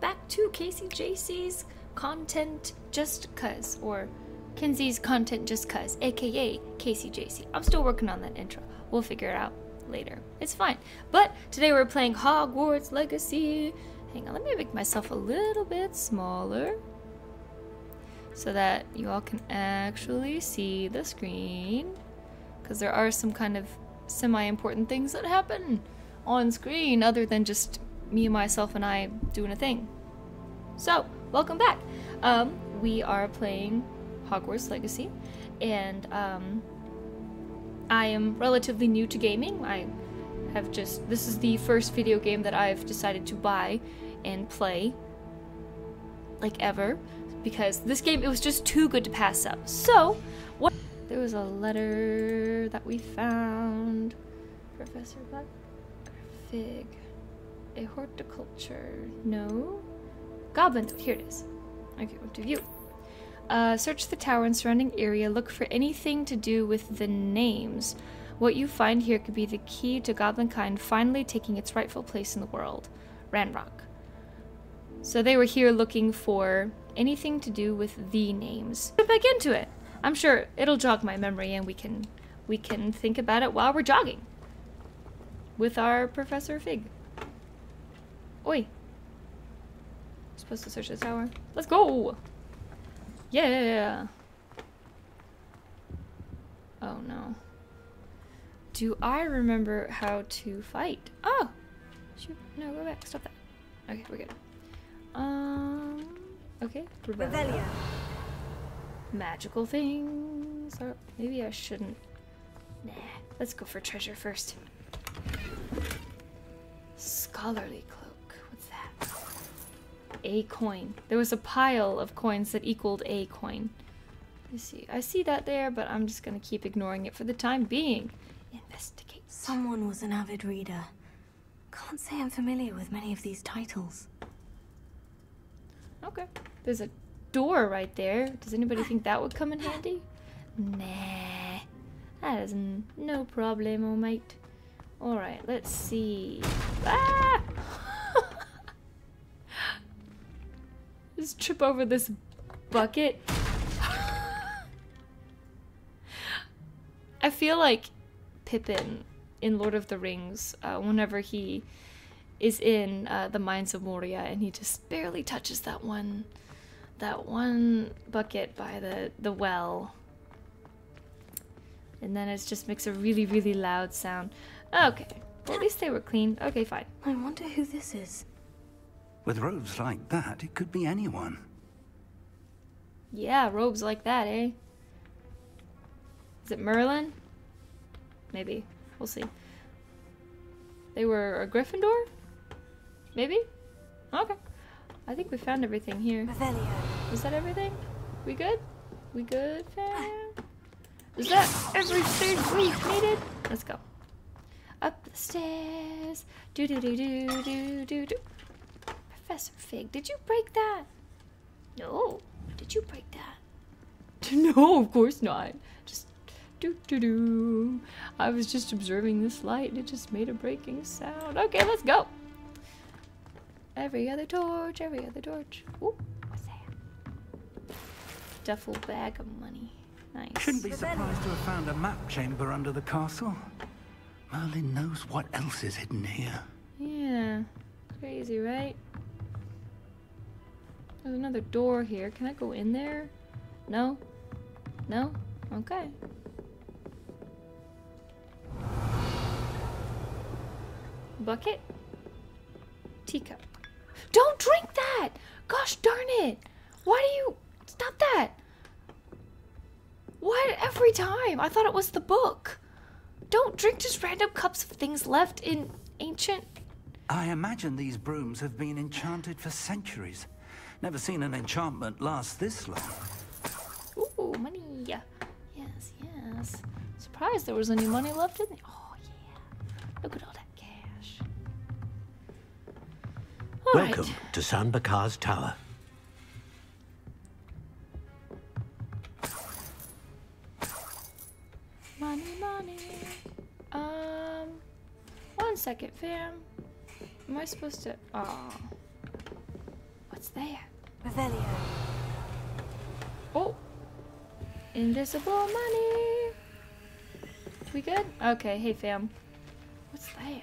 back to Casey JC's content just cuz, or Kenzie's content just cuz, aka Casey JC. I'm still working on that intro. We'll figure it out later. It's fine. But today we're playing Hogwarts Legacy. Hang on, let me make myself a little bit smaller so that you all can actually see the screen. Because there are some kind of semi important things that happen on screen other than just me, myself, and I doing a thing. So, welcome back. Um, we are playing Hogwarts Legacy, and um, I am relatively new to gaming. I have just, this is the first video game that I've decided to buy and play, like ever, because this game, it was just too good to pass up. So, what? There was a letter that we found. Professor Buck Fig. A horticulture. No. Goblin. Here it is. Okay, what to view? Uh, search the tower and surrounding area. Look for anything to do with the names. What you find here could be the key to Goblinkind finally taking its rightful place in the world. Ranrock. So they were here looking for anything to do with the names. Get back into it. I'm sure it'll jog my memory and we can we can think about it while we're jogging. With our Professor Fig. Oi. Supposed to search the tower. Let's go! Yeah! Oh no. Do I remember how to fight? Oh! Shoot. No, go back. Stop that. Okay, we're good. Um. Okay. Revelio. Magical things. Or maybe I shouldn't. Nah. Let's go for treasure first. Scholarly cloak. What's that? A coin. There was a pile of coins that equaled a coin. Let's see. I see that there, but I'm just gonna keep ignoring it for the time being. Investigate. Someone was an avid reader. Can't say I'm familiar with many of these titles. Okay. There's a door right there. Does anybody think that would come in handy? Nah. That is no problemo, mate. Alright, let's see. Ah! Just trip over this bucket. I feel like Pippin in Lord of the Rings, uh, whenever he is in uh, the mines of Moria and he just barely touches that one that one bucket by the the well and then it just makes a really really loud sound okay well, at least they were clean okay fine I wonder who this is. With robes like that, it could be anyone. yeah robes like that eh is it merlin maybe we'll see they were a gryffindor maybe okay i think we found everything here Revelio. Is that everything? We good? We good, fam? Is that everything we needed? Let's go. Up the stairs. Do do do do do do do. Professor Fig, did you break that? No. Did you break that? No, of course not. Just do do do. I was just observing this light and it just made a breaking sound. Okay, let's go. Every other torch, every other torch. Ooh, what's that? Duffel bag of money. Nice. Shouldn't be surprised to have found a map chamber under the castle. Merlin knows what else is hidden here. Yeah. Crazy, right? There's another door here. Can I go in there? No? No? Okay. Bucket? Teacup. Don't drink that! Gosh darn it! Why do you. Stop that! What? Every time? I thought it was the book. Don't drink just random cups of things left in ancient. I imagine these brooms have been enchanted for centuries. Never seen an enchantment last this long. Ooh, money. Yes, yes. Surprised there was any money left in there. Oh, yeah. Look at all that cash. All right. Welcome to San Bakar's Tower. Money, money. Um, one second, fam. Am I supposed to? Oh. There? Revelio. Oh! Invisible money! We good? Okay, hey fam. What's there?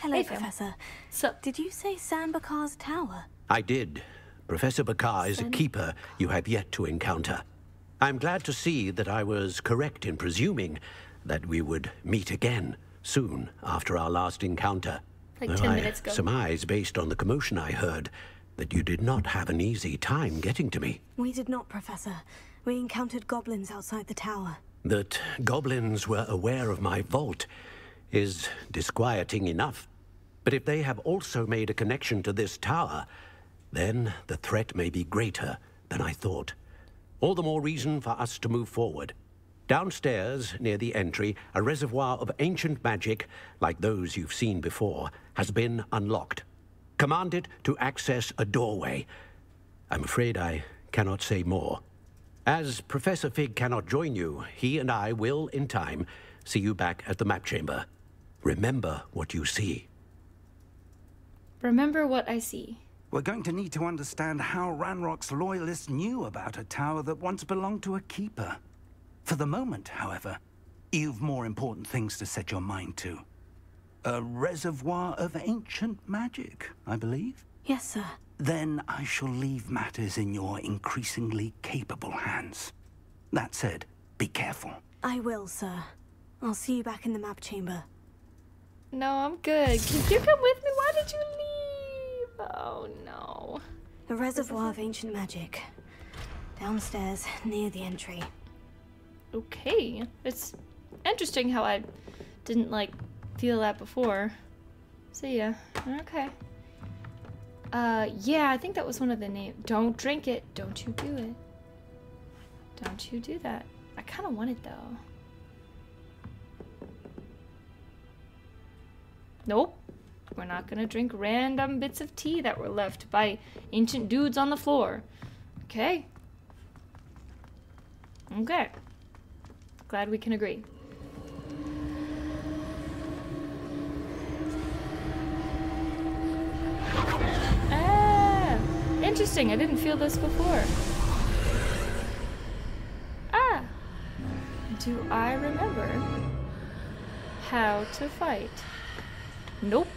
Hello, Hey, Phil. Professor. So, Did you say San Bakar's tower? I did. Professor Bakar is a keeper you have yet to encounter. I'm glad to see that I was correct in presuming that we would meet again soon after our last encounter. Like Though 10 I minutes ago. surmise, based on the commotion I heard, that you did not have an easy time getting to me. We did not, Professor. We encountered goblins outside the tower. That goblins were aware of my vault is disquieting enough. But if they have also made a connection to this tower, then the threat may be greater than I thought. All the more reason for us to move forward. Downstairs, near the entry, a reservoir of ancient magic, like those you've seen before, has been unlocked. Commanded to access a doorway. I'm afraid I cannot say more. As Professor Fig cannot join you, he and I will, in time, see you back at the map chamber. Remember what you see. remember what I see. We're going to need to understand how Ranrock's loyalists knew about a tower that once belonged to a keeper. For the moment, however, you've more important things to set your mind to. A reservoir of ancient magic, I believe. Yes, sir. Then I shall leave matters in your increasingly capable hands. That said, be careful. I will, sir. I'll see you back in the map chamber. No, I'm good. Can you come with me? Why did you leave? Oh no. A reservoir of ancient magic. Downstairs, near the entry. Okay. It's interesting how I didn't like feel that before. See ya. Okay. Uh, yeah, I think that was one of the names. Don't drink it. Don't you do it. Don't you do that. I kind of want it though. Nope. We're not gonna drink random bits of tea that were left by ancient dudes on the floor. Okay. Okay. Glad we can agree. Ah! Interesting, I didn't feel this before. Ah! Do I remember how to fight? Nope.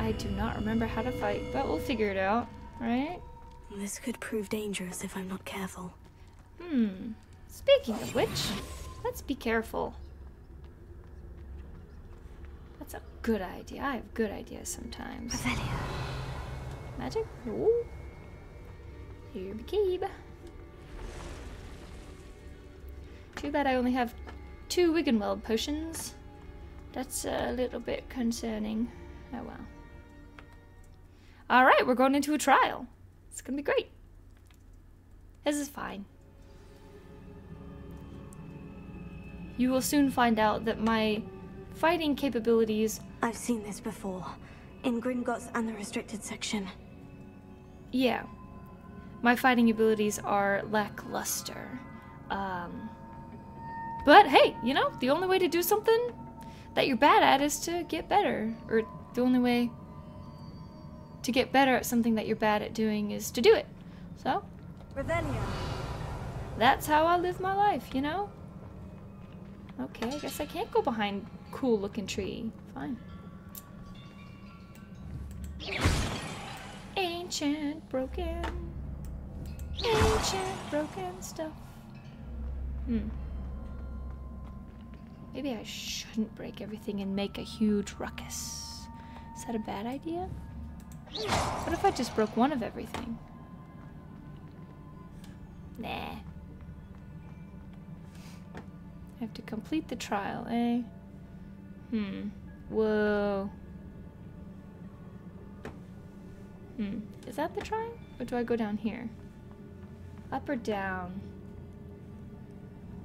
I do not remember how to fight, but we'll figure it out, right? This could prove dangerous if I'm not careful. Hmm. Speaking of which, let's be careful. That's a good idea. I have good ideas sometimes. Revelio. Magic? Ooh. Here we keep. Too bad I only have two Wiggenweld potions. That's a little bit concerning. Oh well. Alright, we're going into a trial. It's gonna be great. This is fine. You will soon find out that my fighting capabilities I've seen this before. In Gringotts and the restricted section. Yeah. My fighting abilities are lackluster. Um But hey, you know, the only way to do something that you're bad at is to get better. Or the only way to get better at something that you're bad at doing is to do it. So, that's how I live my life, you know? Okay, I guess I can't go behind cool looking tree. Fine. Ancient broken. Ancient broken stuff. Hmm. Maybe I shouldn't break everything and make a huge ruckus. Is that a bad idea? What if I just broke one of everything? Nah. I have to complete the trial, eh? Hmm. Whoa. Hmm. Is that the trial? Or do I go down here? Up or down?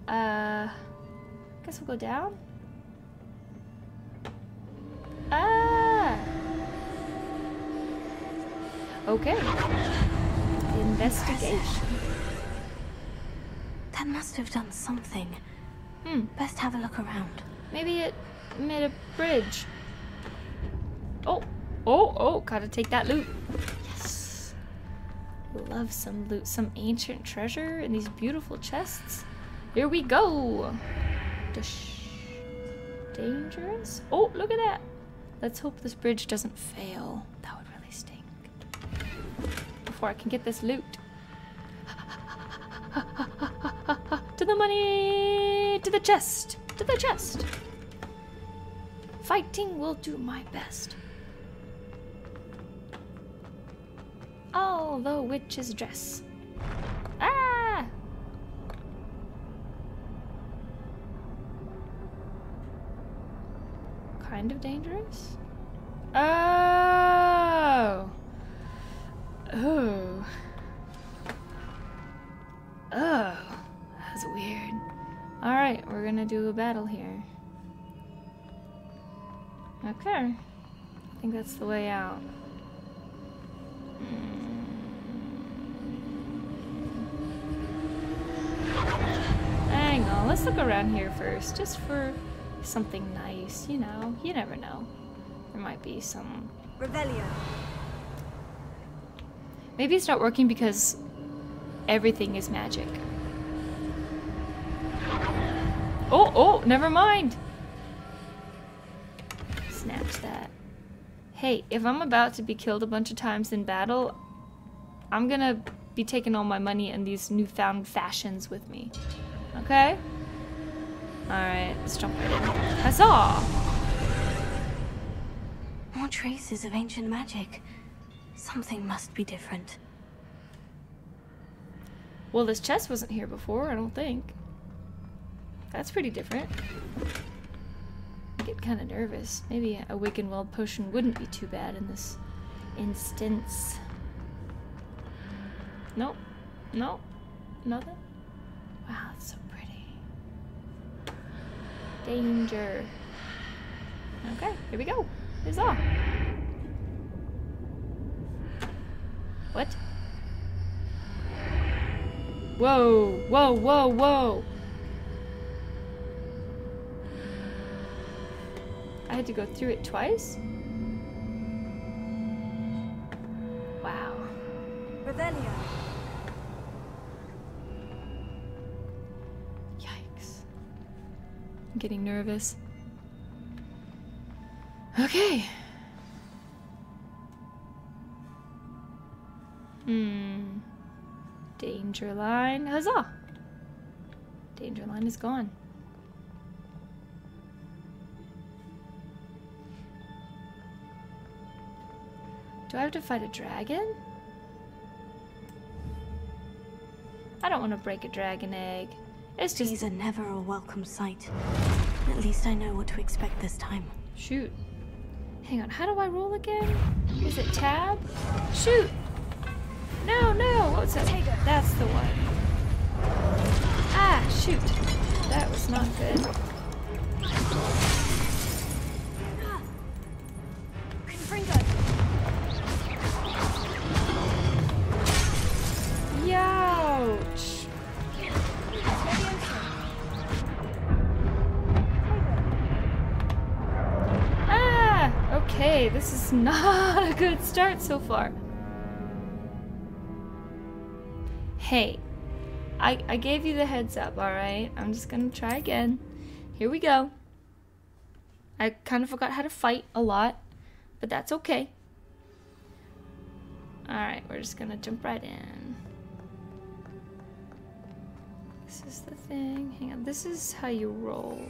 Uh. Guess we'll go down? Ah! Okay. Investigation. That must have done something. Hmm. Best have a look around. Maybe it made a bridge. Oh, Oh, oh, gotta take that loot. Yes. Love some loot. Some ancient treasure in these beautiful chests. Here we go. Dush. Dangerous. Oh, look at that. Let's hope this bridge doesn't fail. That would really stink. Before I can get this loot. to the money! To the chest! To the chest! Fighting will do my best. All the witch's dress. Ah! Kind of dangerous? Oh! Oh. Oh. That's weird. Alright, we're gonna do a battle here. Okay. I think that's the way out. Hang on, let's look around here first, just for something nice, you know. You never know. There might be some... Revelio. Maybe it's not working because everything is magic. Oh, oh, never mind. Snatch that. Hey, if I'm about to be killed a bunch of times in battle, I'm gonna be taking all my money and these newfound fashions with me. Okay? Alright, let's jump right in. Huzzah! More traces of ancient magic. Something must be different. Well, this chest wasn't here before, I don't think. That's pretty different. I get kind of nervous. Maybe a Wiggenweld potion wouldn't be too bad in this instance. Nope. Nope. Nothing? Wow, it's so pretty. Danger. Okay, here we go. Huzzah. What? Whoa, whoa, whoa, whoa. I had to go through it twice? Wow. Revelio. Yikes. I'm getting nervous. Okay. Hmm. Danger line. Huzzah! Danger line is gone. Do I have to fight a dragon? I don't want to break a dragon egg. It's just These are never a welcome sight. At least I know what to expect this time. Shoot. Hang on, how do I roll again? Is it tab? Shoot! No, no! What's that? That's the one. Ah, shoot. That was not good. Not a good start so far. Hey, I, I gave you the heads up, alright? I'm just gonna try again. Here we go. I kind of forgot how to fight a lot, but that's okay. Alright, we're just gonna jump right in. This is the thing. Hang on, this is how you roll.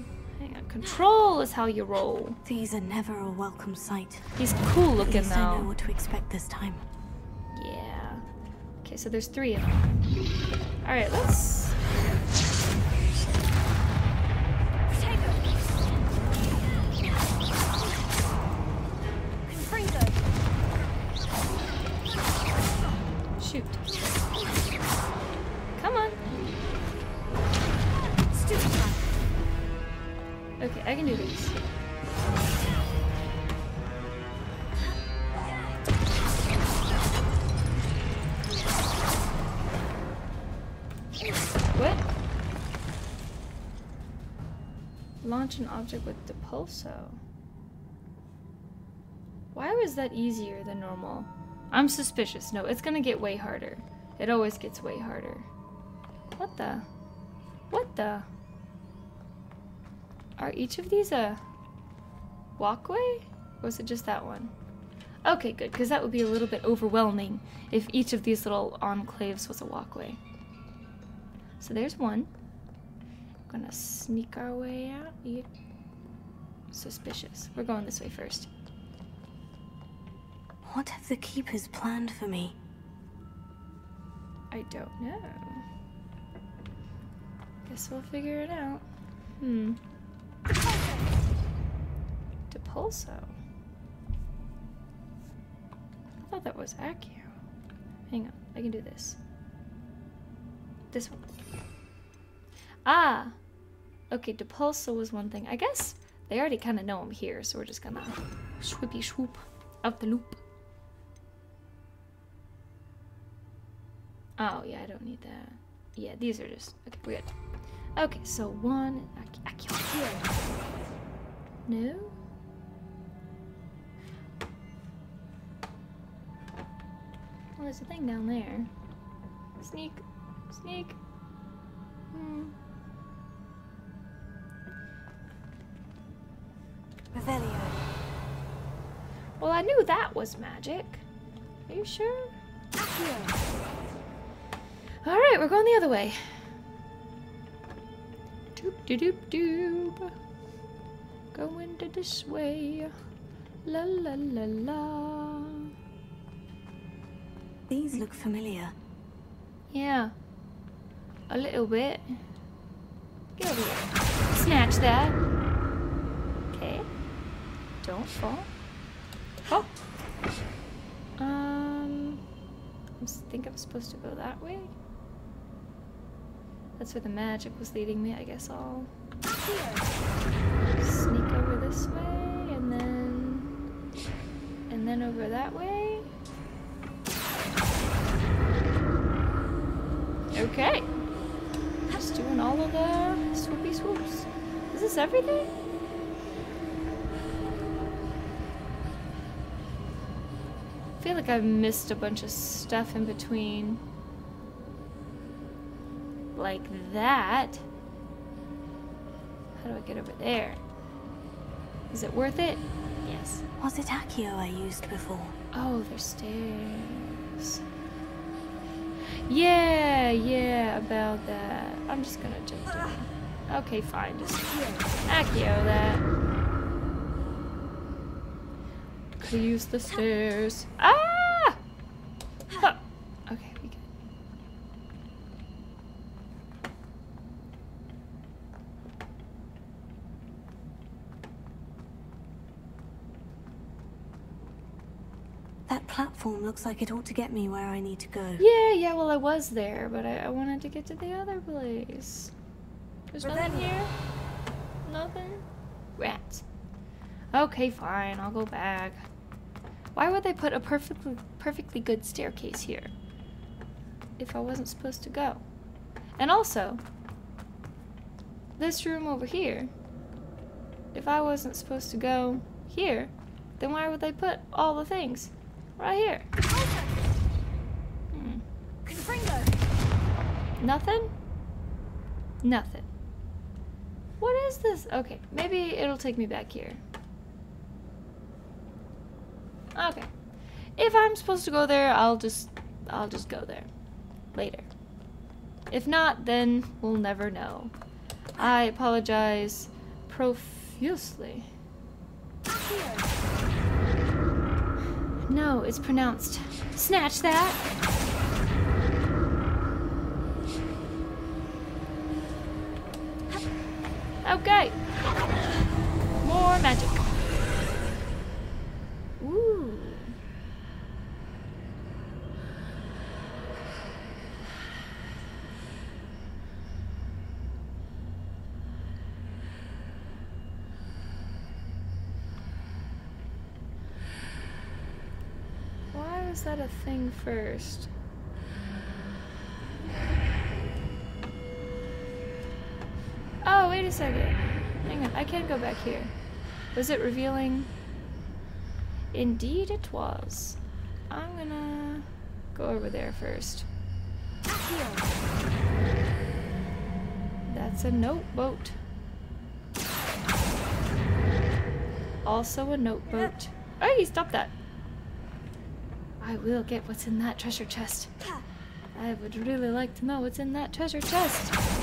Hang on, control is how you roll. These are never a welcome sight. He's cool looking least I know what to expect this time. Yeah. Okay, so there's three of them. Alright, let's. Shoot. Okay, I can do this. What? Launch an object with Depulso. Why was that easier than normal? I'm suspicious. No, it's gonna get way harder. It always gets way harder. What the? What the? Are each of these a walkway? Or was it just that one? Okay, good, because that would be a little bit overwhelming if each of these little enclaves was a walkway. So there's one. Gonna sneak our way out. Suspicious. We're going this way first. What have the Keepers planned for me? I don't know. Guess we'll figure it out. Hmm. Depulso. I thought that was Accio. Hang on, I can do this. This one. Ah! Okay, Depulso was one thing. I guess they already kind of know I'm here, so we're just gonna swoopy swoop out the loop. Oh, yeah, I don't need that. Yeah, these are just... Okay, we're good. Okay, so one... Accio here. No? Well, there's a thing down there. Sneak. Sneak. Hmm. Revelio. Well, I knew that was magic. Are you sure? Alright, we're going the other way. Doop doop doop. Going to this way. La la la la. These look familiar. Yeah. A little bit. Get over here. Snatch that. Okay. Don't fall. Oh. Um. I think I'm supposed to go that way. That's where the magic was leading me. I guess I'll sneak over this way and then and then over that way. Okay. Just doing all of the swoopy swoops. Is this everything? I feel like I've missed a bunch of stuff in between. Like that. How do I get over there? Is it worth it? Yes. Was it Accio I used before? Oh, there's stairs. Yeah, yeah, about that. I'm just gonna jump down. Okay, fine. Just Accio that. Could use the stairs. Ah! Huh. Okay, we good. That platform looks like it ought to get me where I need to go. Yeah, yeah, well, I was there, but I, I wanted to get to the other place. There's nothing here? Nothing? Rats. Okay, fine, I'll go back. Why would they put a perfectly perfectly good staircase here? If I wasn't supposed to go. And also, this room over here, if I wasn't supposed to go here, then why would they put all the things right here? Nothing? Nothing. What is this? Okay, maybe it'll take me back here. Okay. If I'm supposed to go there, I'll just I'll just go there later. If not, then we'll never know. I apologize profusely. No, it's pronounced snatch that. Okay. More magic. Ooh. Why was that a thing first? A second. Hang on, I can't go back here. Was it revealing? Indeed it was. I'm gonna go over there first. That's a note boat. Also a note boat. Hey, stop that. I will get what's in that treasure chest. I would really like to know what's in that treasure chest.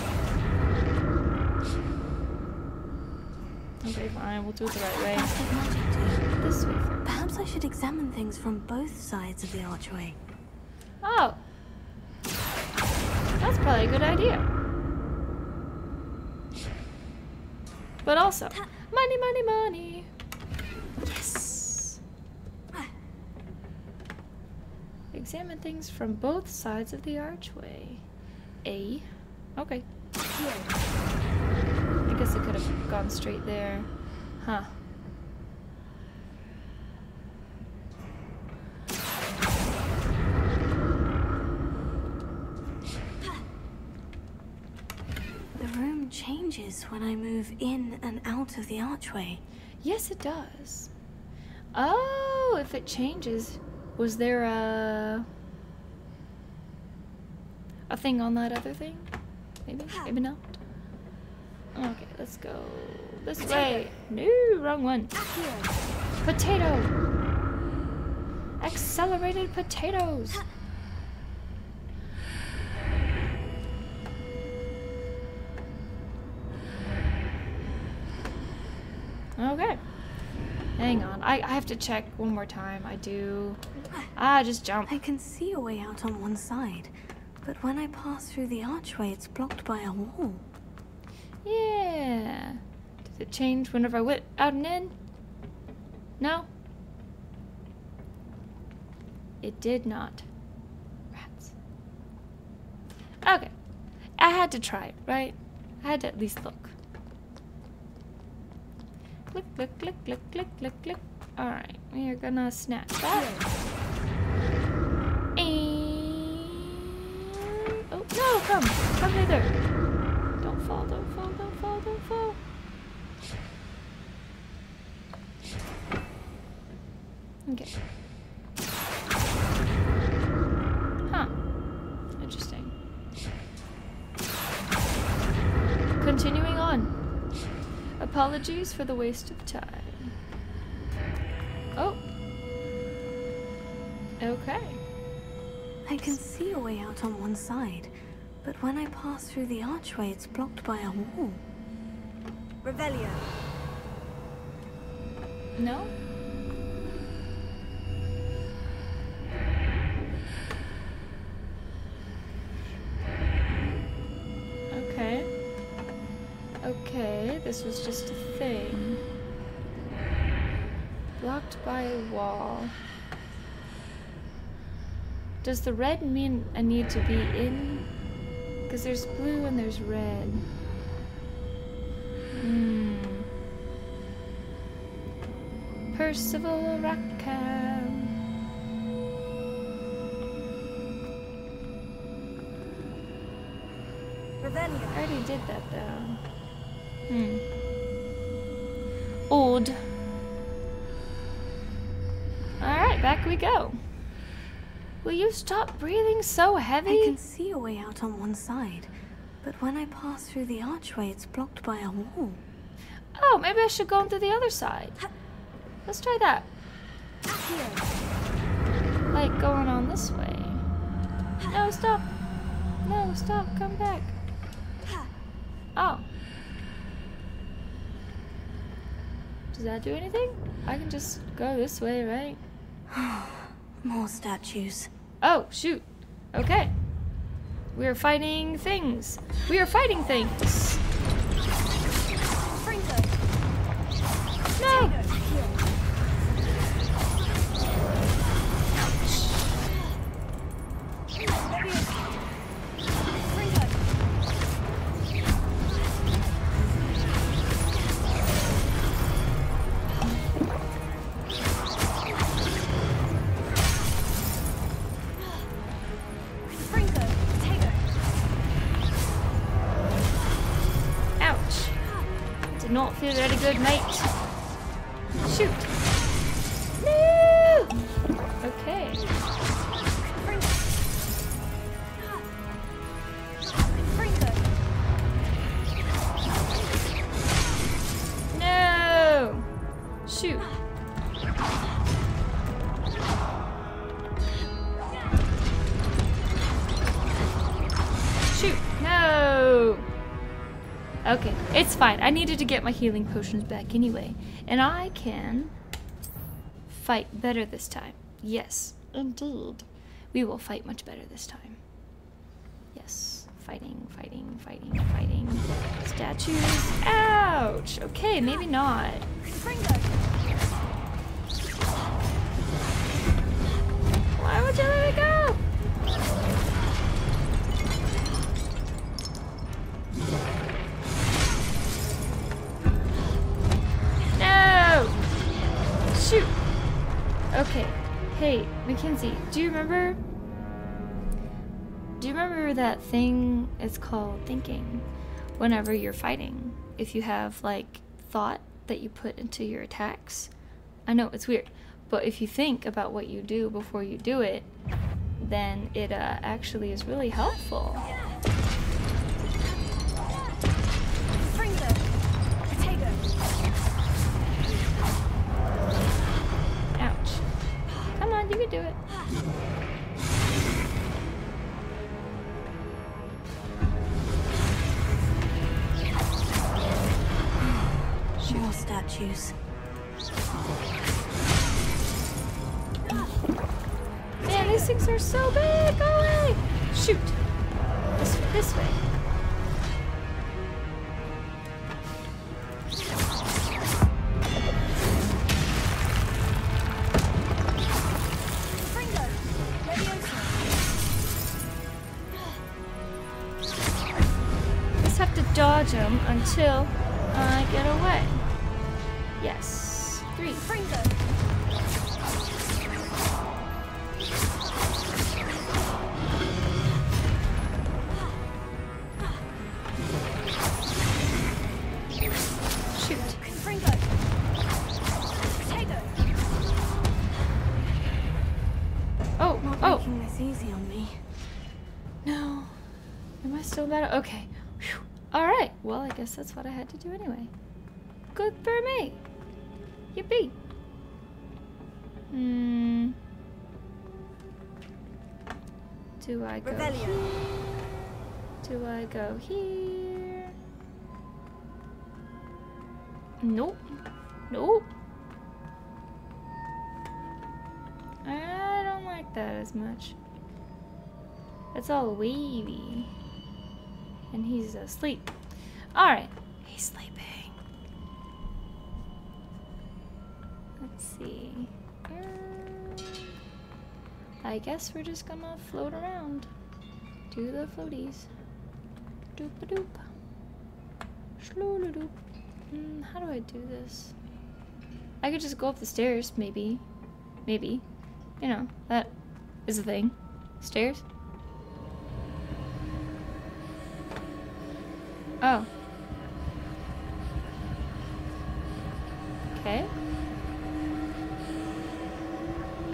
Okay, fine, we'll do it the right way. That's like magic too. This way. Perhaps I should examine things from both sides of the archway. Oh. That's probably a good idea. But also, money, money, money. Yes. Ah. Examine things from both sides of the archway. A. Okay. I guess I could have gone straight there. Huh. The room changes when I move in and out of the archway. Yes, it does. Oh, if it changes, was there a a thing on that other thing? Maybe, maybe not. Okay, let's go this way. No, wrong one. Potato. Accelerated potatoes. Okay. Hang on. I, I have to check one more time. I do. Ah, just jump. I can see a way out on one side, but when I pass through the archway, it's blocked by a wall. Yeah. Does it change whenever I went out and in? No? It did not. Rats. Okay. I had to try it, right? I had to at least look. Click, click, click, click, click, click, click. Alright, we are gonna snatch that. And... Oh, no, come! Come hither! Don't fall, don't fall, don't fall. Okay. Huh. Interesting. Continuing on. Apologies for the waste of time. Oh. Okay. I can see a way out on one side, but when I pass through the archway, it's blocked by a wall. Revelio. No? This was just a thing. Blocked by a wall. Does the red mean I need to be in? Because there's blue and there's red. Hmm. Percival Rackham. I already did that though. Hmm. Old. Alright, back we go. Will you stop breathing so heavy? I can see a way out on one side, but when I pass through the archway, it's blocked by a wall. Oh, maybe I should go into the other side. Let's try that. Like going on this way. No, stop. No, stop. Come back. Oh. Does that do anything? I can just go this way, right? More statues. Oh, shoot. Okay. We are fighting things. We are fighting things. I needed to get my healing potions back anyway. And I can fight better this time. Yes, indeed. We will fight much better this time. Yes. Fighting, fighting, fighting, fighting. Statues. Ouch! Okay, maybe not. Why would you let it go? Mackenzie, do you remember? Do you remember that thing? It's called thinking. Whenever you're fighting, if you have like thought that you put into your attacks, I know it's weird, but if you think about what you do before you do it, then it uh, actually is really helpful. You can do it. More statues. Man, these things are so big. Go away. Shoot. This, this way. Until uh, I get away. Yes. Three. Shoot. Oh, oh. making this easy on me. No. Am I still better? Okay. Phew. Alright. Well, I guess that's what I had to do anyway. Good for me. Yippee. Hmm. Do I go Revelio. here? Do I go here? Nope. Nope. I don't like that as much. It's all wavy. And he's asleep. Alright. He's sleeping. Let's see. I guess we're just gonna float around. Do the floaties. Doop a doop. Shloolodoop. Hmm, how do I do this? I could just go up the stairs, maybe. Maybe. You know, that is a thing. Stairs? Oh. Okay.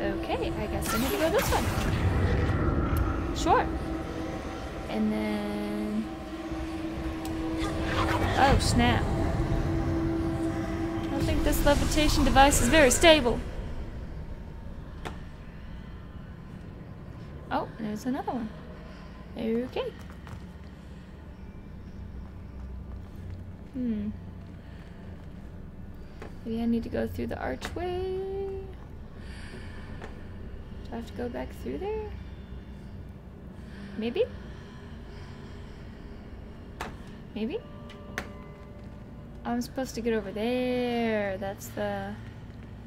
Okay, I guess I need to go this one. Sure. And then... Oh, snap. I think this levitation device is very stable. Oh, there's another one. Okay. Hmm. Maybe I need to go through the archway. Do I have to go back through there? Maybe? Maybe? I'm supposed to get over there. That's the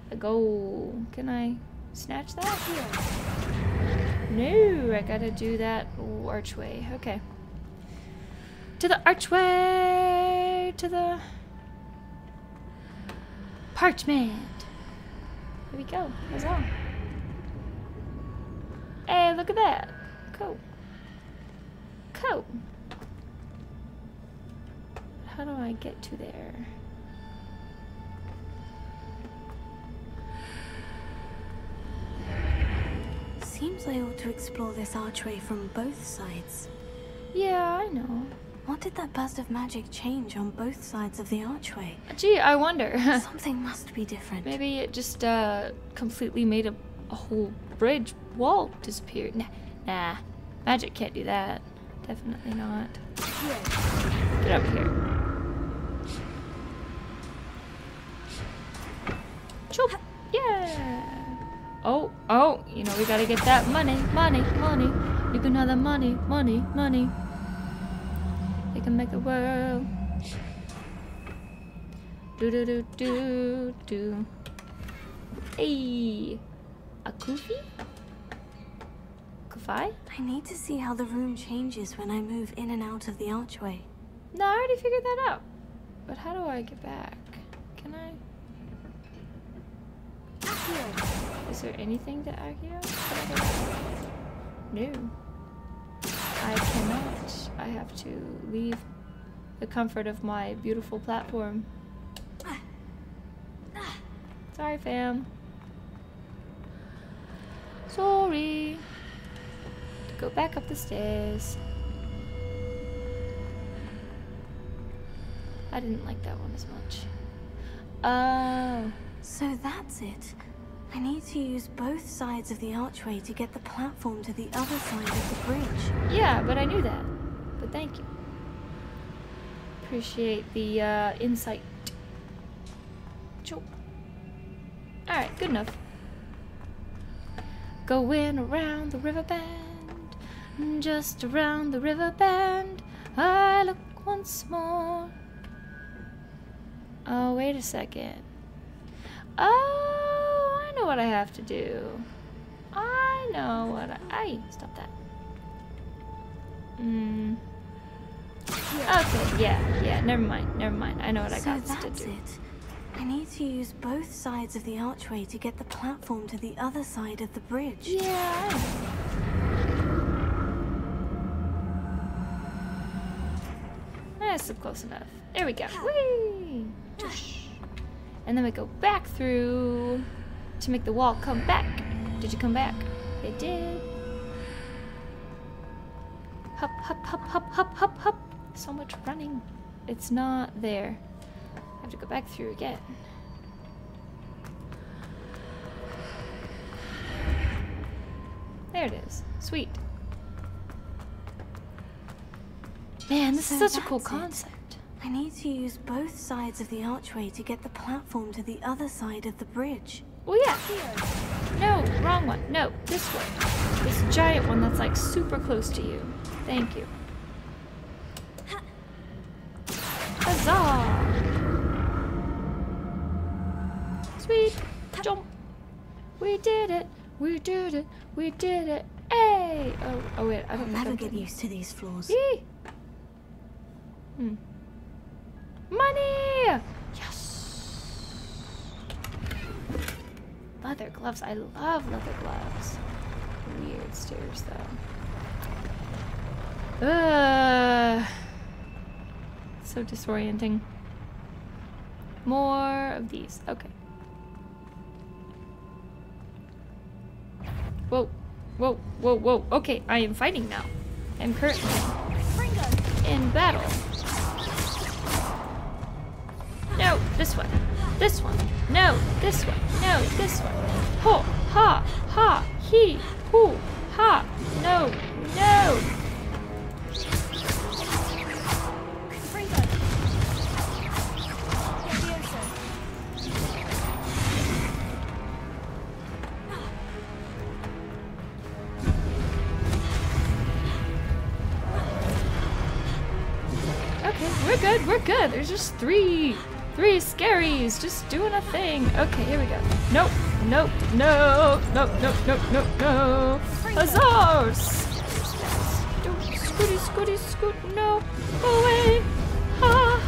the goal. Can I snatch that? No, I gotta do that archway. Okay. To the archway! To the parchment! Here we go. Huzzah. Hey, look at that. Cool. Cool. How do I get to there? Seems I ought to explore this archway from both sides. Yeah, I know. What did that burst of magic change on both sides of the archway? Gee, I wonder. Something must be different. Maybe it just uh, completely made a, a whole bridge wall disappear. Nah, nah, magic can't do that. Definitely not. Get up here. Chop! Yeah! Oh, oh, you know, we gotta get that money, money, money. You can have the money, money, money. You can make the world. Do do do do do. Hey, a kufi? I need to see how the room changes when I move in and out of the archway. No, I already figured that out. But how do I get back? Can I? Is there anything to I? No. I cannot. I have to leave the comfort of my beautiful platform. Sorry, fam. Sorry. Go back up the stairs. I didn't like that one as much. Oh. So that's it. I need to use both sides of the archway to get the platform to the other side of the bridge. Yeah, but I knew that. But thank you. Appreciate the uh, insight. Alright, good enough. Going around the river bend, just around the river bend, I look once more. Oh, wait a second. Oh, what I have to do. I know what I. Stop that. Hmm. Okay, yeah, yeah, never mind, never mind. I know what I so got to that's do. it. I need to use both sides of the archway to get the platform to the other side of the bridge. Yeah. That's close enough. There we go. Whee! And then we go back through to make the wall come back. Did you come back? It did. Hop, hop, hop, hop, hop, hop, hop. So much running. It's not there. I have to go back through again. There it is. Sweet. Man, this is such a cool that's it. concept. I need to use both sides of the archway to get the platform to the other side of the bridge. Well, yeah. No, wrong one. No, this one. This giant one that's like super close to you. Thank you. Huzzah! Sweet jump. We did it. We did it. We did it. Hey! Oh, oh wait. I I'll don't think never get used to these floors. Yee! Hmm. Money! Yes! Leather gloves. I love leather gloves. Weird stairs, though. Ugh. So disorienting. More of these. Okay. Whoa. Whoa, whoa, whoa. Okay, I am fighting now. I'm currently in battle. No, this one. This one. No, this one. No, this one. Ho, ha, ha, he, who, ha. No, no. Okay, we're good, we're good. There's just three, three scaries just doing a thing. Okay, here we go. Nope, nope, no, nope, nope, nope, nope, no. Don't scooty, scooty, scoot, no, go away. Ha,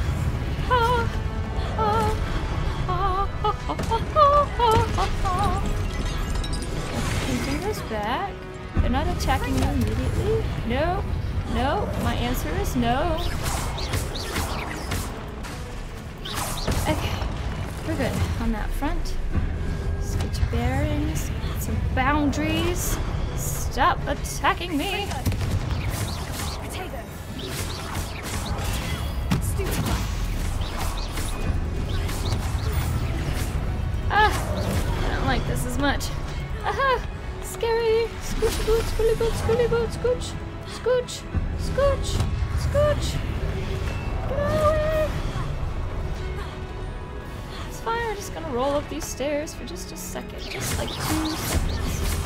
ha, ha, ha, ha, ha. Can you bring this back? They're not attacking you immediately? No, no, my answer is no. Okay, we're good on that front. Your bearings, some boundaries. Stop attacking me. Ah, I don't like this as much. Aha, scary. Scooch, boot, scooty, boot, scooty, boot, scooch, scooch, scooch, scooch. Get just gonna roll up these stairs for just a second. Just like two seconds.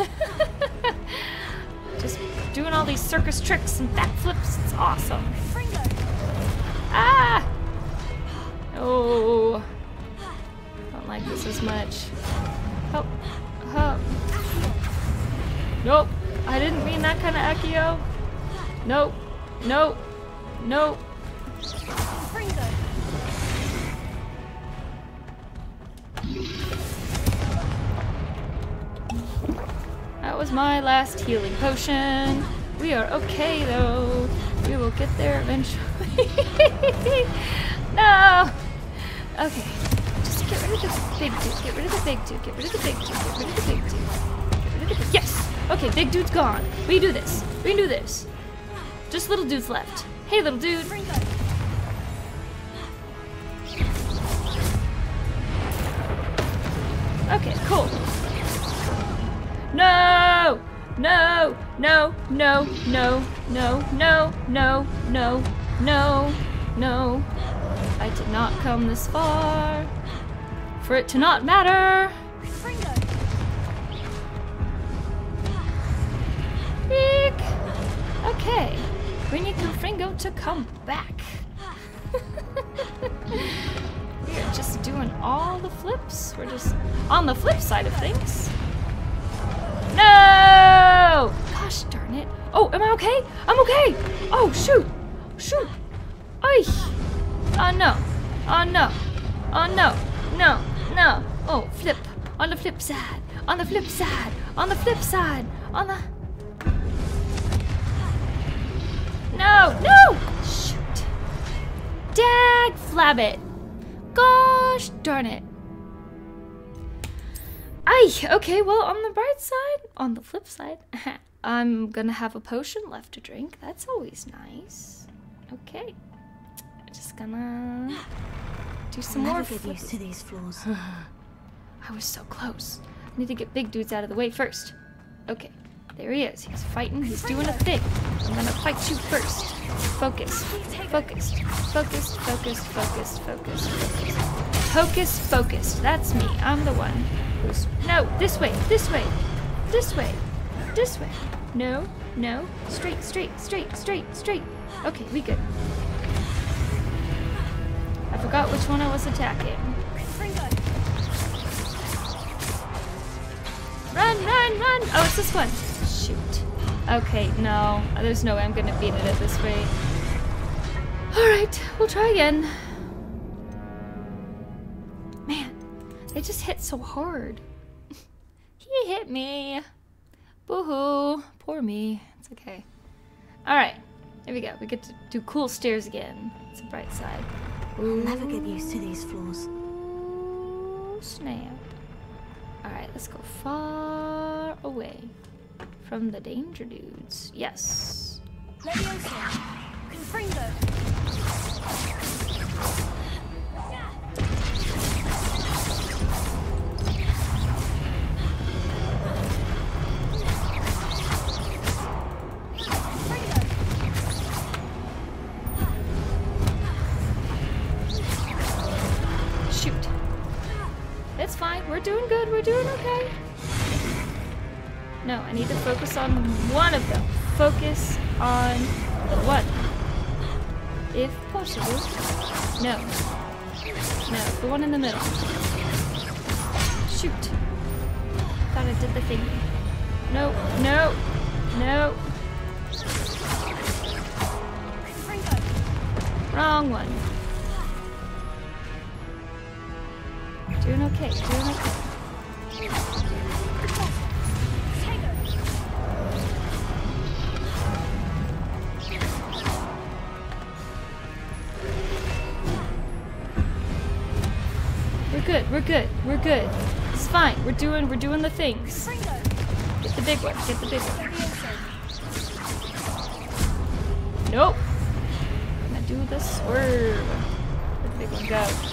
just doing all these circus tricks and backflips. It's awesome. Ah! Oh. Don't like this as much. Help. Help. Nope. I didn't mean that kind of Accio. Nope. Nope. Nope. That was my last healing potion. We are okay though. We will get there eventually. no! Okay. Just get rid of the big dude. Get rid of the big dude. Get rid of the big dude. Get rid of the big dude. Yes! Okay, big dude's gone. We can do this. We can do this. Just little dude's left. Hey little dude. Okay, cool. No! No! No! No! No! No! No! No! No! No! No! I did not come this far for it to not matter. Okay, we need Confringo to come back. we are just doing all the flips. We're just on the flip side of things. No! Gosh darn it. Oh, am I okay? I'm okay. Oh, shoot. Shoot. Ay. Oh, uh, no. Oh, no. Oh, no. No. No. Oh, flip. On the flip side. On the flip side. On the flip side. On the... No! No! Shoot. Dag flabbit. Gosh darn it. Ay, okay, well, on the bright side, on the flip side, I'm gonna have a potion left to drink. That's always nice. Okay. Just gonna do some I'll more never get used to these floors. I was so close. I need to get big dudes out of the way first. Okay, there he is. He's fighting. He's doing a thing. I'm gonna fight you first. Focus. Focus. Focus. Focus. Focus. Focus. Focus. Focused. That's me. I'm the one who's. No, this way. This way. This way. This way. No. No. Straight. Straight. Straight. Straight. Straight. Okay, we good. I forgot which one I was attacking. Run, run, run! Oh, it's this one. Shoot. Okay, no. There's no way I'm gonna beat it at this rate. Alright, we'll try again. Man, they just hit so hard. he hit me. Boo hoo. Poor me. It's okay. Alright, here we go. We get to do cool stairs again. It's a bright side. I'll never get used to these floors. Ooh, snap. Alright, let's go far away from the danger dudes. Yes. Leviosa! Confringo! I need to focus on one of them. Focus on one. If possible. No. No, the one in the middle. Shoot. Thought I did the thing. No, no, no. Wrong one. Doing okay, doing okay. Good. It's fine. We're doing we're doing the things. Get the big one, get the big one. Nope. I'm gonna do the swerve. Where'd the big one go?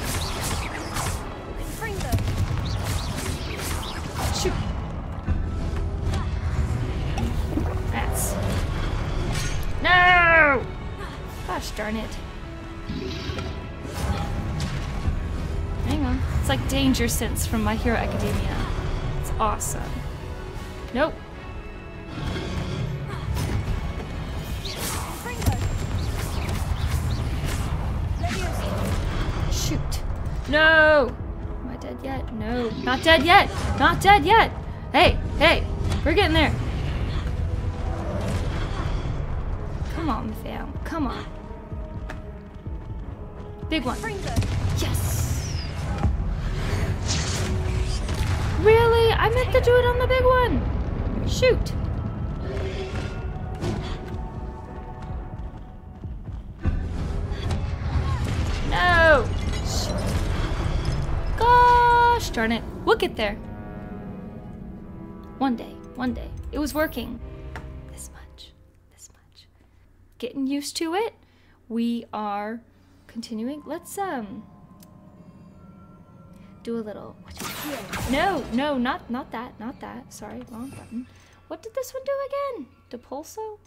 Danger Sense from My Hero Academia. It's awesome. Nope. Shoot. No! Am I dead yet? No. Not dead yet! Not dead yet! Hey, hey! We're getting there. There. One day. One day. It was working. This much. This much. Getting used to it. We are continuing. Let's, um do a little. No, no, not not that, not that. Sorry, wrong button. What did this one do again? Depulso?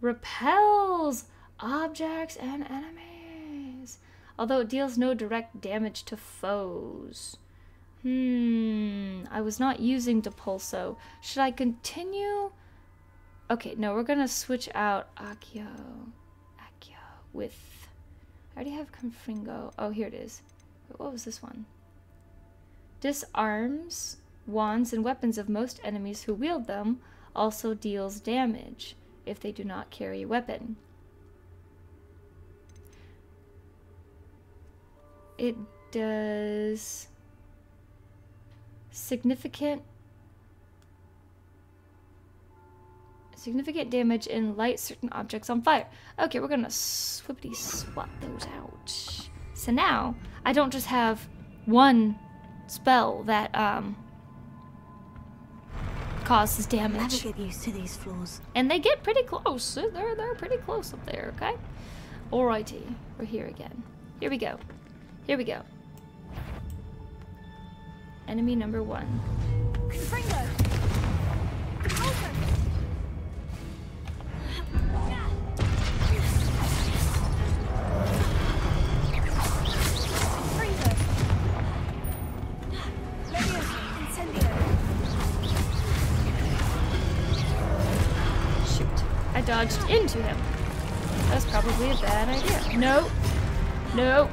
Repels objects and enemies. Although it deals no direct damage to foes. Hmm, I was not using Depulso. Should I continue? Okay, no, we're gonna switch out Accio. Accio with I already have Confringo. Oh, here it is. What was this one? Disarms wands and weapons of most enemies who wield them, also deals damage if they do not carry a weapon. It does significant significant damage and light certain objects on fire. Okay, we're gonna swippity swap those out. So now I don't just have one spell that um causes Never damage, get used to these floors. and they get pretty close. They're they're pretty close up there. Okay. Alrighty, we're here again. Here we go. Here we go. Enemy number one. Shoot. I dodged into him. That was probably a bad idea. No. No.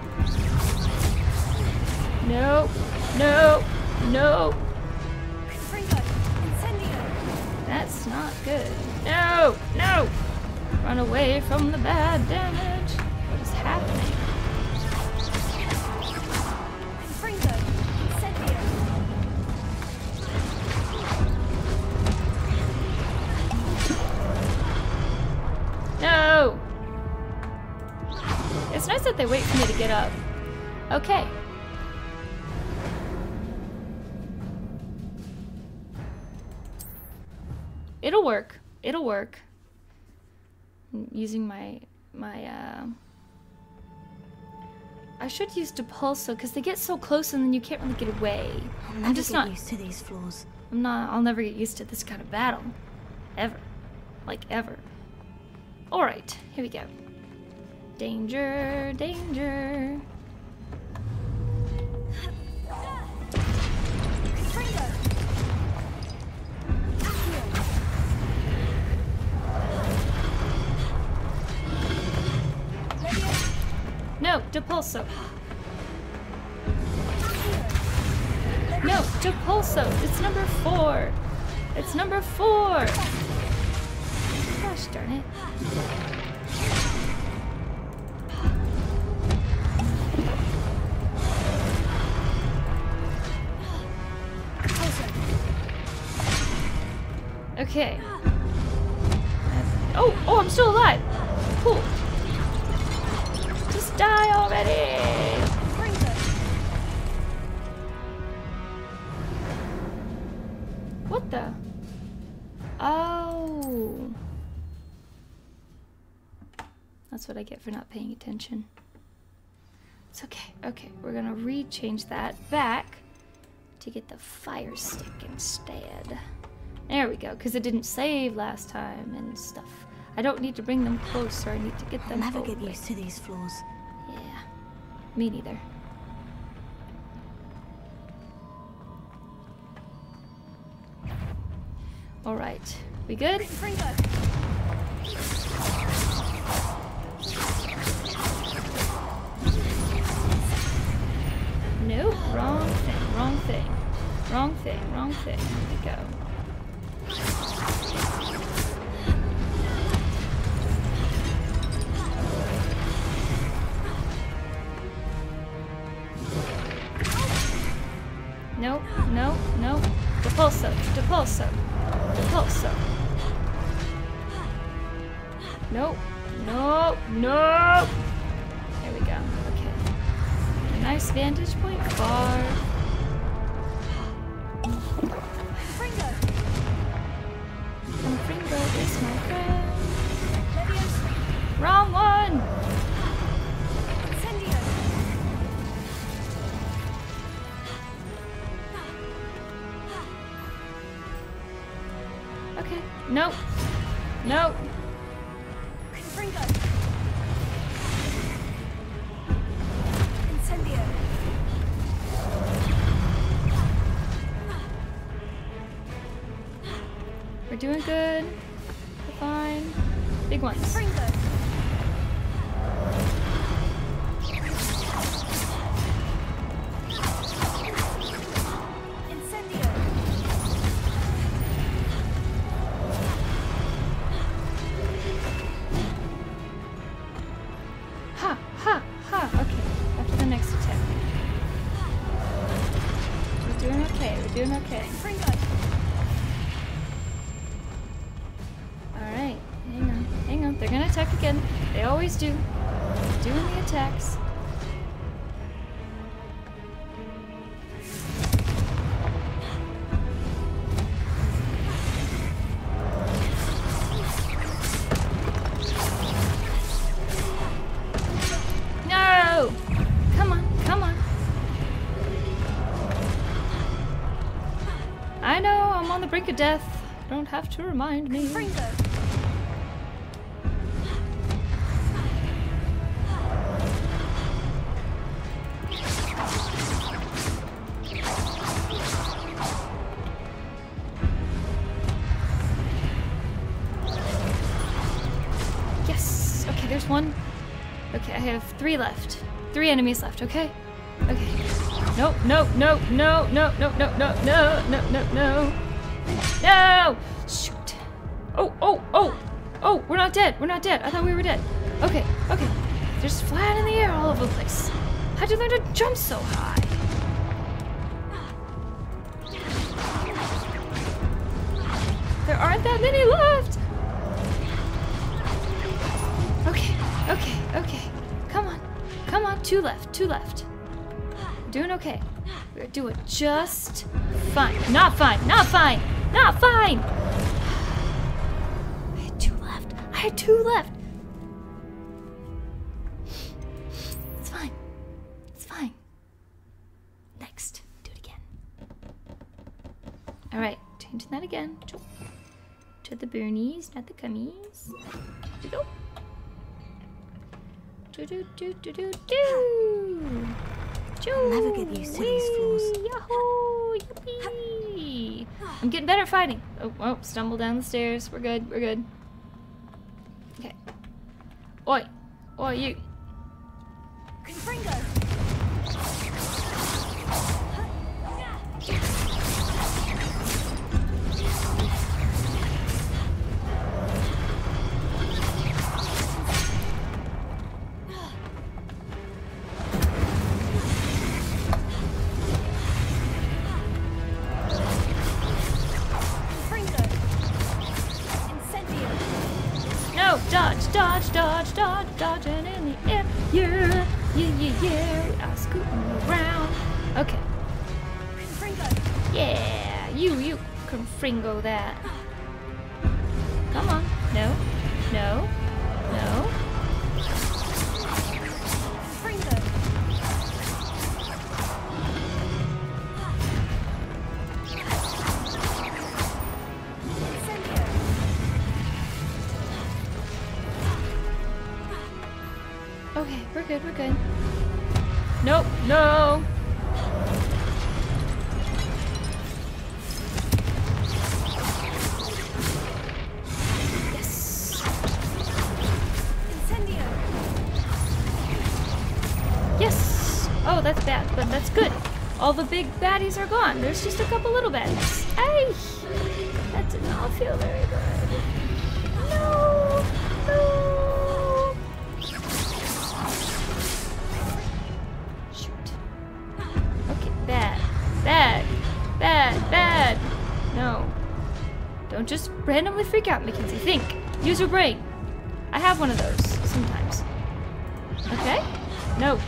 From the bad damage. What should use Depulso because they get so close and then you can't really get away. I'll I'm just not used to these floors. I'm not I'll never get used to this kind of battle. Ever. Like ever. Alright, here we go. Danger, danger. No, Depulso. No, Depulso. It's number four. It's number four. Gosh darn it. Okay. Oh, oh, I'm still alive. Cool. Die already. What the? Oh. That's what I get for not paying attention. It's okay. Okay, we're gonna re-change that back to get the fire stick instead. There we go, because it didn't save last time and stuff. I don't need to bring them closer. I need to get I'll them. never get used to these floors. Me neither. All right, we good? No, wrong thing, wrong thing, wrong thing, wrong thing. Here we go. No, no, no. Depulso, depulso, depulso. No, no, no. There we go. Okay. A nice vantage point. Far. Fringo. Confringo is my friend. Wrong one. Nope. Nope. We're doing good. We're fine. Big ones. Of death. Don't have to remind me. Fringo. Yes. Okay, there's one. Okay, I have three left. Three enemies left. Okay. Okay. Nope. Nope. Nope. No. No. No. No. No. No. No. No. No. No. Shoot. Oh. Oh. Oh. Oh. We're not dead. We're not dead. I thought we were dead. Okay. Okay. They're just flying in the air all over the place. How'd you learn to jump so high? There aren't that many left. Okay, okay, okay. Come on. Come on. Two left. Two left. We're doing okay. We're doing just fine. Not fine. Not fine. Not fine. I had two left. I had two left. It's fine. It's fine. Next. Do it again. All right. Changing that again. To, the boonies, not the cummies. Doodle. Do do do do do do. I'll never get used to these floors. Yahoo! Yippee! I'm getting better at fighting. Oh, oh, stumble down the stairs. We're good. We're good. Okay. Oi, oi, you. Confringo. Confringo. Dodging in the air. Yeah, yeah, yeah, yeah. Are scooting around. Okay. Yeah, you, you can fringo that. Come on. No, no. Good, we're good. Nope, no! Yes! Incendio. Yes! Oh, that's bad, but that's good. All the big baddies are gone. There's just a couple little baddies. Hey! That did not feel very good. Randomly freak out, Mackenzie. Think. Use your brain. I have one of those sometimes. Okay? No.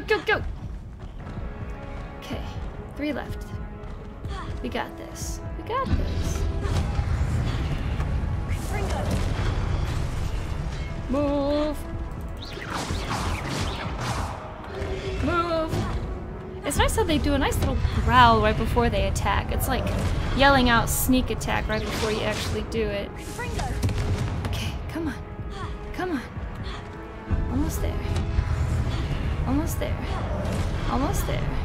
Go, go, go. Okay. Three left. We got this. We got this. Move. Move. It's nice how they do a nice little growl right before they attack. It's like yelling out sneak attack right before you actually do it. Almost there. Almost there.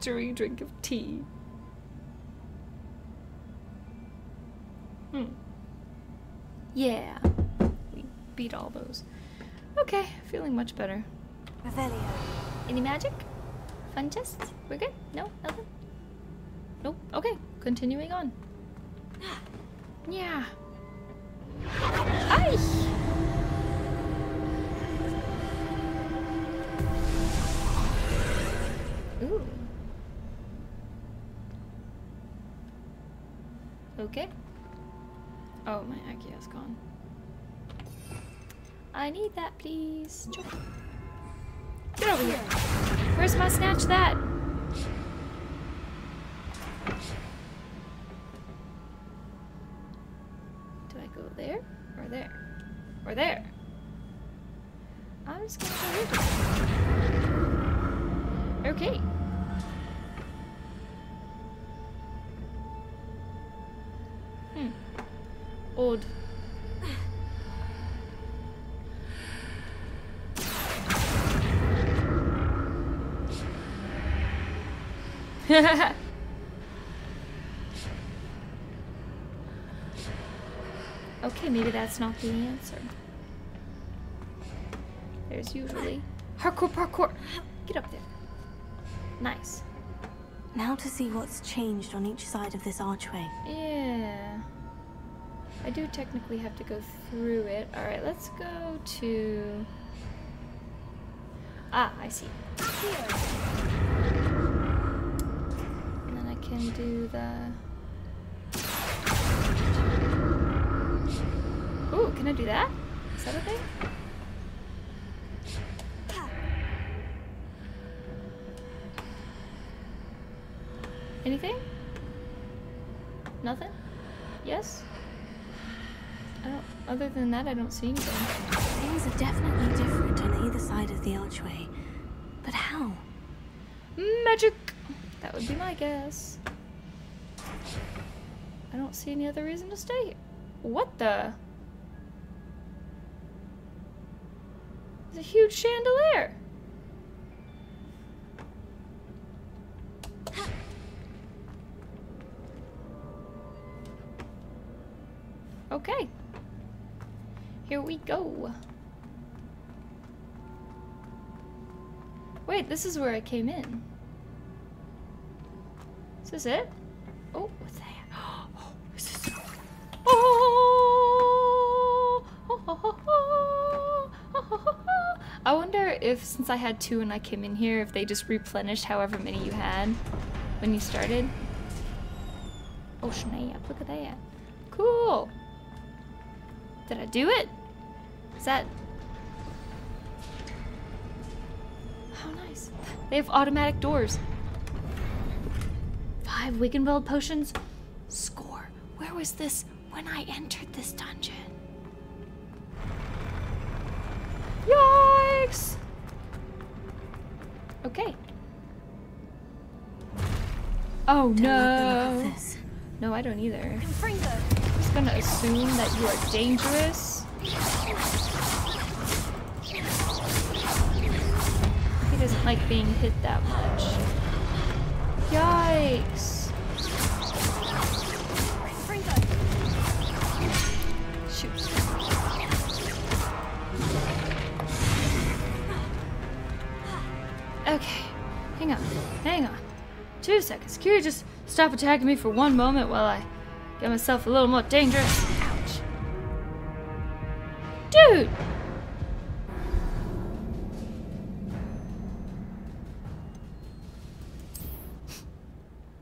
Gonna get a victory drink of tea. Hmm. Yeah. We beat all those. Okay, feeling much better. Revelio. Any magic? Fun chest? We're good? No? Nothing? Nope. Okay, continuing on. Yeah. Ay! Ooh. Okay. Oh, my Accio's gone. I need that, please. Get over here. Where's my snatch that? Do I go there? Or there? Or there? I'm just gonna go here. Okay. Odd. okay, maybe that's not the answer. There's usually parkour, parkour. Get up there. Nice. Now to see what's changed on each side of this archway. Yeah. I do technically have to go through it. Alright, let's go to. Ah, I see. And then I can do the. Ooh, can I do that? Is that a thing? Anything? Nothing? Yes? Other than that, I don't see anything. Things are definitely different on either side of the archway. But how? Magic! That would be my guess. I don't see any other reason to stay here. What the? There's a huge chandelier! Okay. Here we go. Wait, this is where I came in. Is this it? Oh, what's that? Oh, is this Oh! Oh, oh, oh! I wonder if, since I had two and I came in here, if they just replenished however many you had when you started. Oh, snap. Look at that. Cool. Did I do it? Is that... How oh, nice. They have automatic doors. Five Wiggenweld potions. Score. Where was this when I entered this dungeon? Yikes! Okay. Oh Don't like the look no. No, I don't either. I'm just gonna assume that you are dangerous. Like being hit that much. Yikes! Shoot. Okay, hang on, hang on. Two seconds. Can you just stop attacking me for one moment while I get myself a little more dangerous?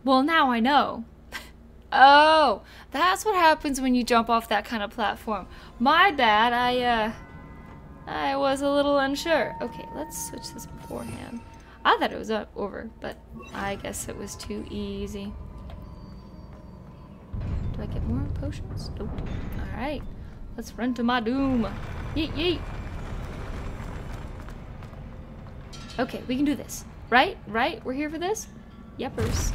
Well, now I know. oh, that's what happens when you jump off that kind of platform. My bad. I, uh, I was a little unsure. Okay, let's switch this beforehand. I thought it was over, but I guess it was too easy. Do I get more potions? Nope. Alright, let's run to my doom. Yeet yeet. Okay, we can do this. Right? Right? We're here for this? Yepers.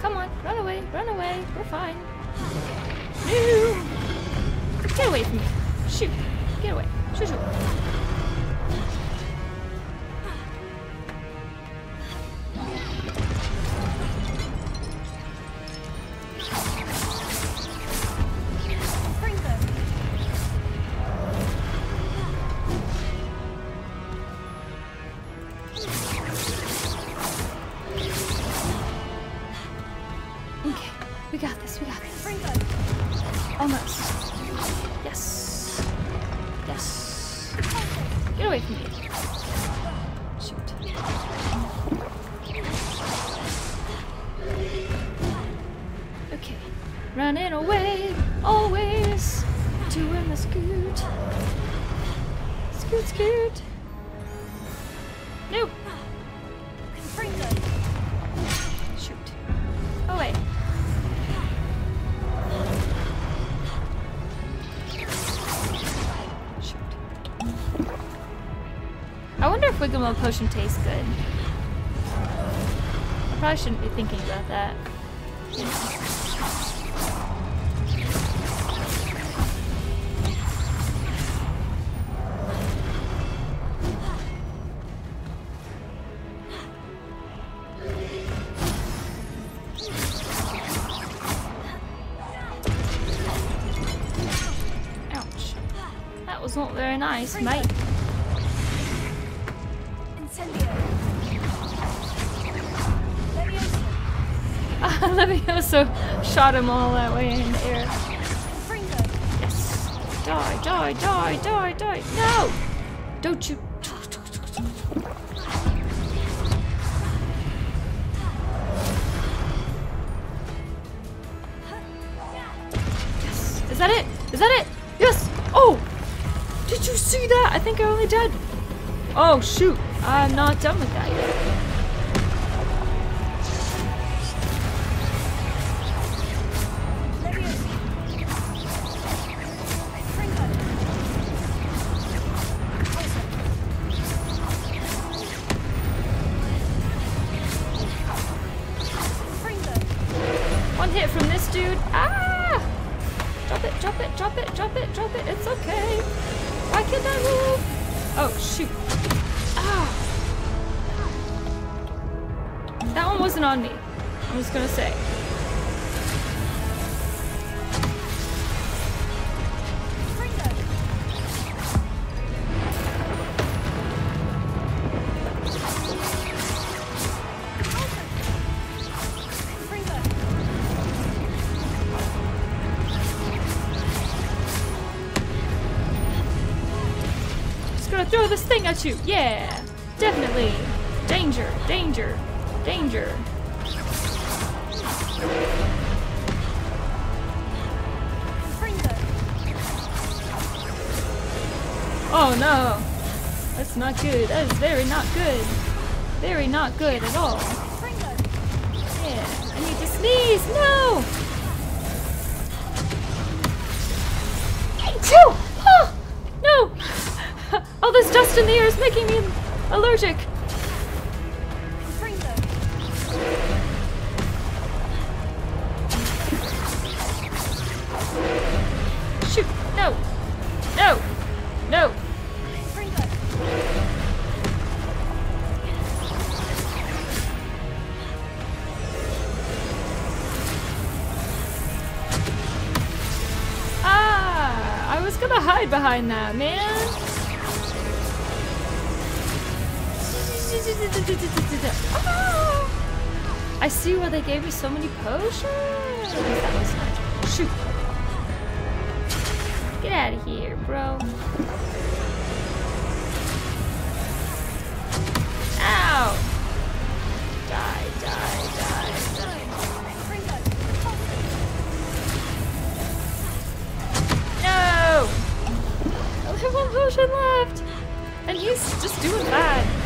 Come on, run away, run away. We're fine. No! Get away from me. Shoot. Get away. Shoot, shoot. Wonder potion tastes good. I probably shouldn't be thinking about that. Shot him all that way in the air. Die, die, die, die, die. No! Don't you. Yes. Is that it? Is that it? Yes! Oh! Did you see that? I think I only did. Oh, shoot. I'm not done with that yet. At you. Yeah, definitely. Danger, danger, danger. Oh no. That's not good. That is very not good. Very not good at all. Yeah, I need to sneeze. No! Behind that, man! Ah! I see why they gave me so many potions! That was nice. Shoot! Get out of here, bro. Ow! One potion left! And he's just doing bad.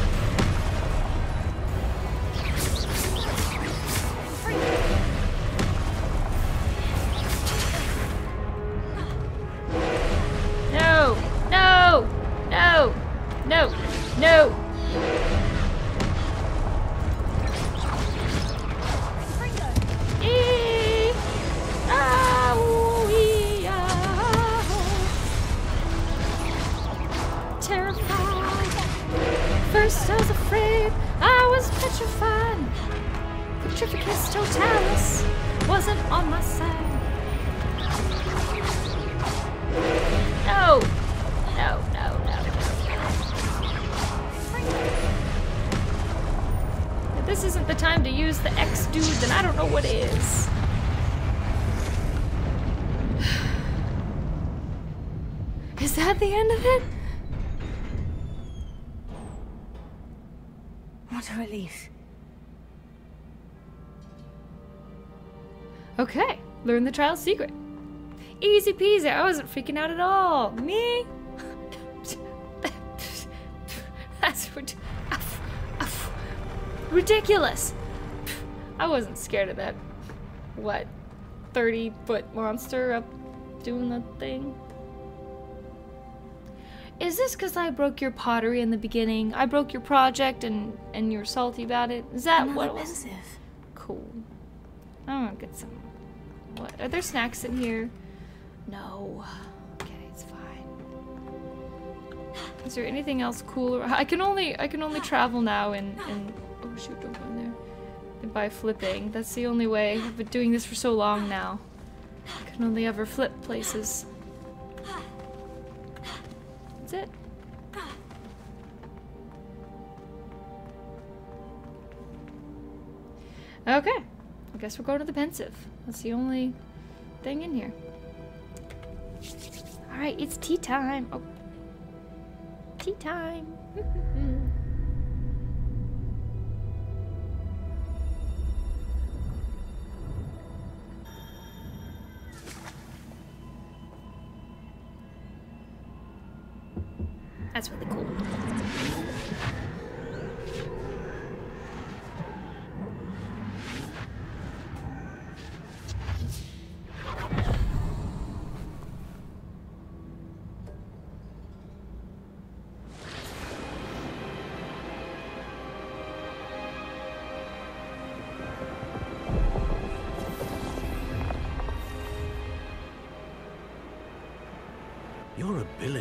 Okay, learn the trial secret. Easy peasy, I wasn't freaking out at all. Me? That's rid- ridiculous. I wasn't scared of that, what, 30 foot monster up doing the thing? Is this because I broke your pottery in the beginning? I broke your project and, and you're salty about it? Is that Another what it was? Pensieve. Cool. I'm gonna get some. What? Are there snacks in here? No. Okay, it's fine. Is there anything else cool? I can only I can only travel now and and oh shoot, don't go in there. And by flipping, that's the only way. I've been doing this for so long now. I can only ever flip places. That's it. Okay. I guess we're going to the Pensieve. That's the only thing in here. Alright, it's tea time. Oh. Tea time. That's really cool.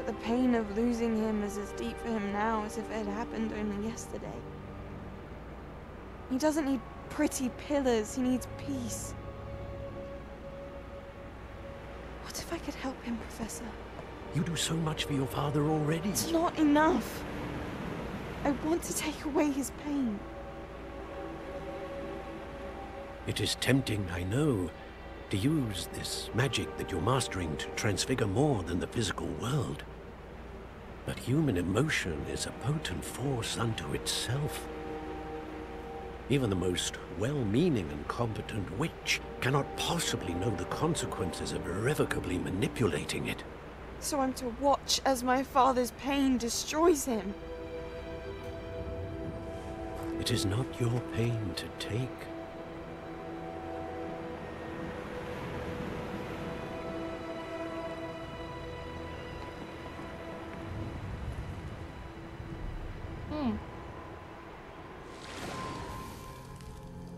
but the pain of losing him is as deep for him now as if it had happened only yesterday. He doesn't need pretty pillars, he needs peace. What if I could help him, Professor? You do so much for your father already. It's not enough. I want to take away his pain. It is tempting, I know, to use this magic that you're mastering to transfigure more than the physical world. But human emotion is a potent force unto itself. Even the most well-meaning and competent witch cannot possibly know the consequences of irrevocably manipulating it. So I'm to watch as my father's pain destroys him. It is not your pain to take.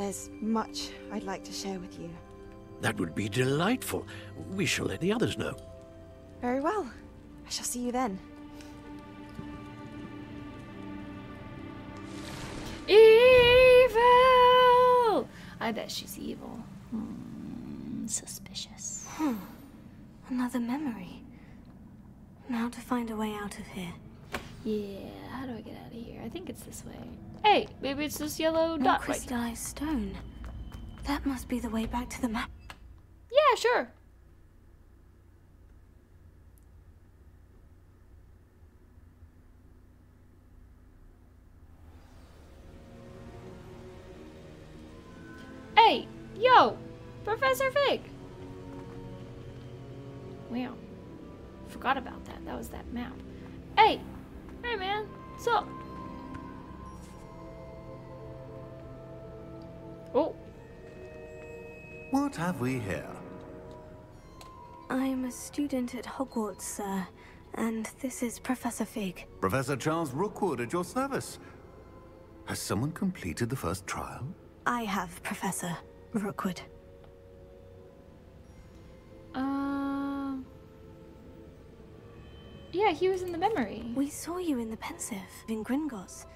There's much I'd like to share with you. That would be delightful. We shall let the others know. Very well. I shall see you then. Evil! I bet she's evil. Hmm, suspicious. Another memory. Now to find a way out of here. Yeah, how do I get out of here? I think it's this way. Hey, maybe it's this yellow dot right crystallized stone. That must be the way back to the map. Yeah, sure. Hey, yo, Professor Fig. Wow, forgot about that. That was that map. Hey, hey, man, what's up? Oh, What have we here? I'm a student at Hogwarts, sir. And this is Professor Fig. Professor Charles Rookwood at your service. Has someone completed the first trial? I have, Professor Rookwood. um, yeah, he was in the memory. We saw you in the Pensieve in Gringotts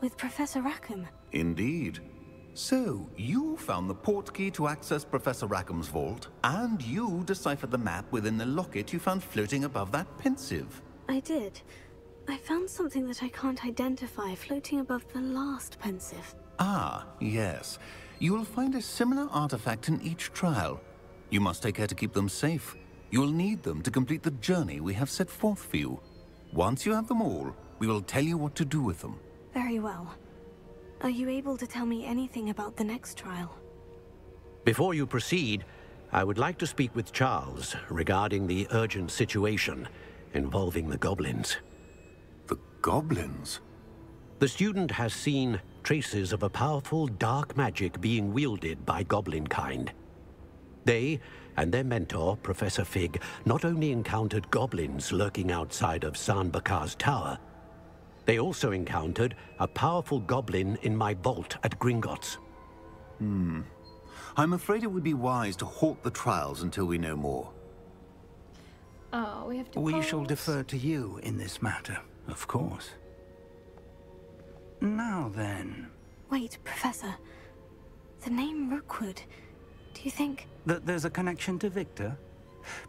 with Professor Rackham. Indeed. So, you found the portkey to access Professor Rackham's vault, and you deciphered the map within the locket you found floating above that Pensieve. I did. I found something that I can't identify floating above the last Pensieve. Ah, yes. You will find a similar artifact in each trial. You must take care to keep them safe. You'll need them to complete the journey we have set forth for you. Once you have them all, we will tell you what to do with them. Very well. Are you able to tell me anything about the next trial? Before you proceed, I would like to speak with Charles regarding the urgent situation involving the goblins. The goblins? The student has seen traces of a powerful dark magic being wielded by goblin kind. They and their mentor, Professor Fig, not only encountered goblins lurking outside of San Bakar's tower, they also encountered a powerful goblin in my vault at Gringotts. Hmm. I'm afraid it would be wise to halt the trials until we know more. Oh, we have to. We shall defer to you in this matter, of course. Now then, Wait, Professor. The name Rookwood. Do you think. that there's a connection to Victor?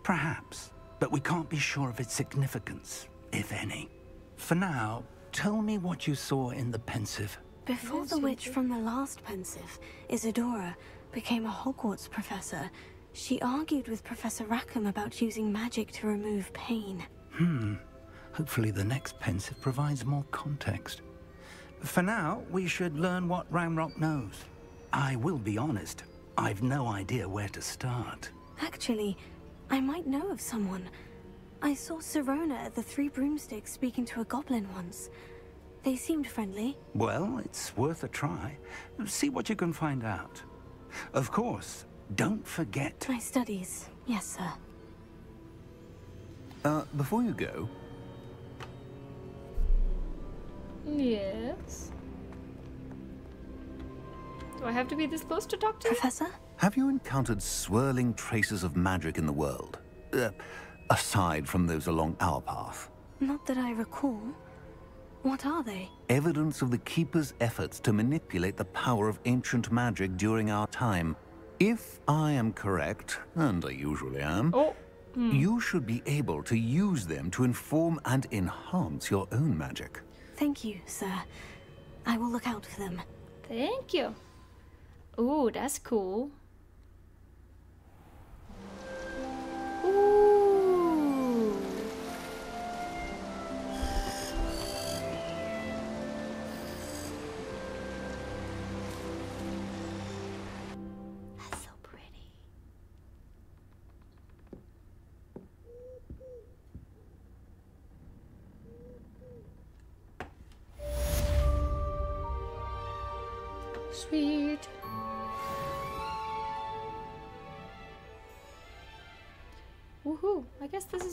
Perhaps, but we can't be sure of its significance, if any. For now, tell me what you saw in the Pensieve. Before the witch from the last Pensieve, Isidora, became a Hogwarts professor, she argued with Professor Rackham about using magic to remove pain. Hmm. Hopefully the next Pensieve provides more context. For now, we should learn what Ranrok knows. I will be honest, I've no idea where to start. Actually, I might know of someone. I saw Sirona at the Three Broomsticks speaking to a goblin once. They seemed friendly. Well, it's worth a try. See what you can find out. Of course, don't forget. My studies. Yes, sir. Uh, before you go, Yes. Do I have to be this close to talk to? Professor? have you encountered swirling traces of magic in the world? Uh, aside from those along our path. Not that I recall. What are they? Evidence of the Keeper's efforts to manipulate the power of ancient magic during our time. If I am correct, and I usually am, Oh. Hmm. you should be able to use them to inform and enhance your own magic. Thank you, sir. I will look out for them. Thank you. Ooh, that's cool.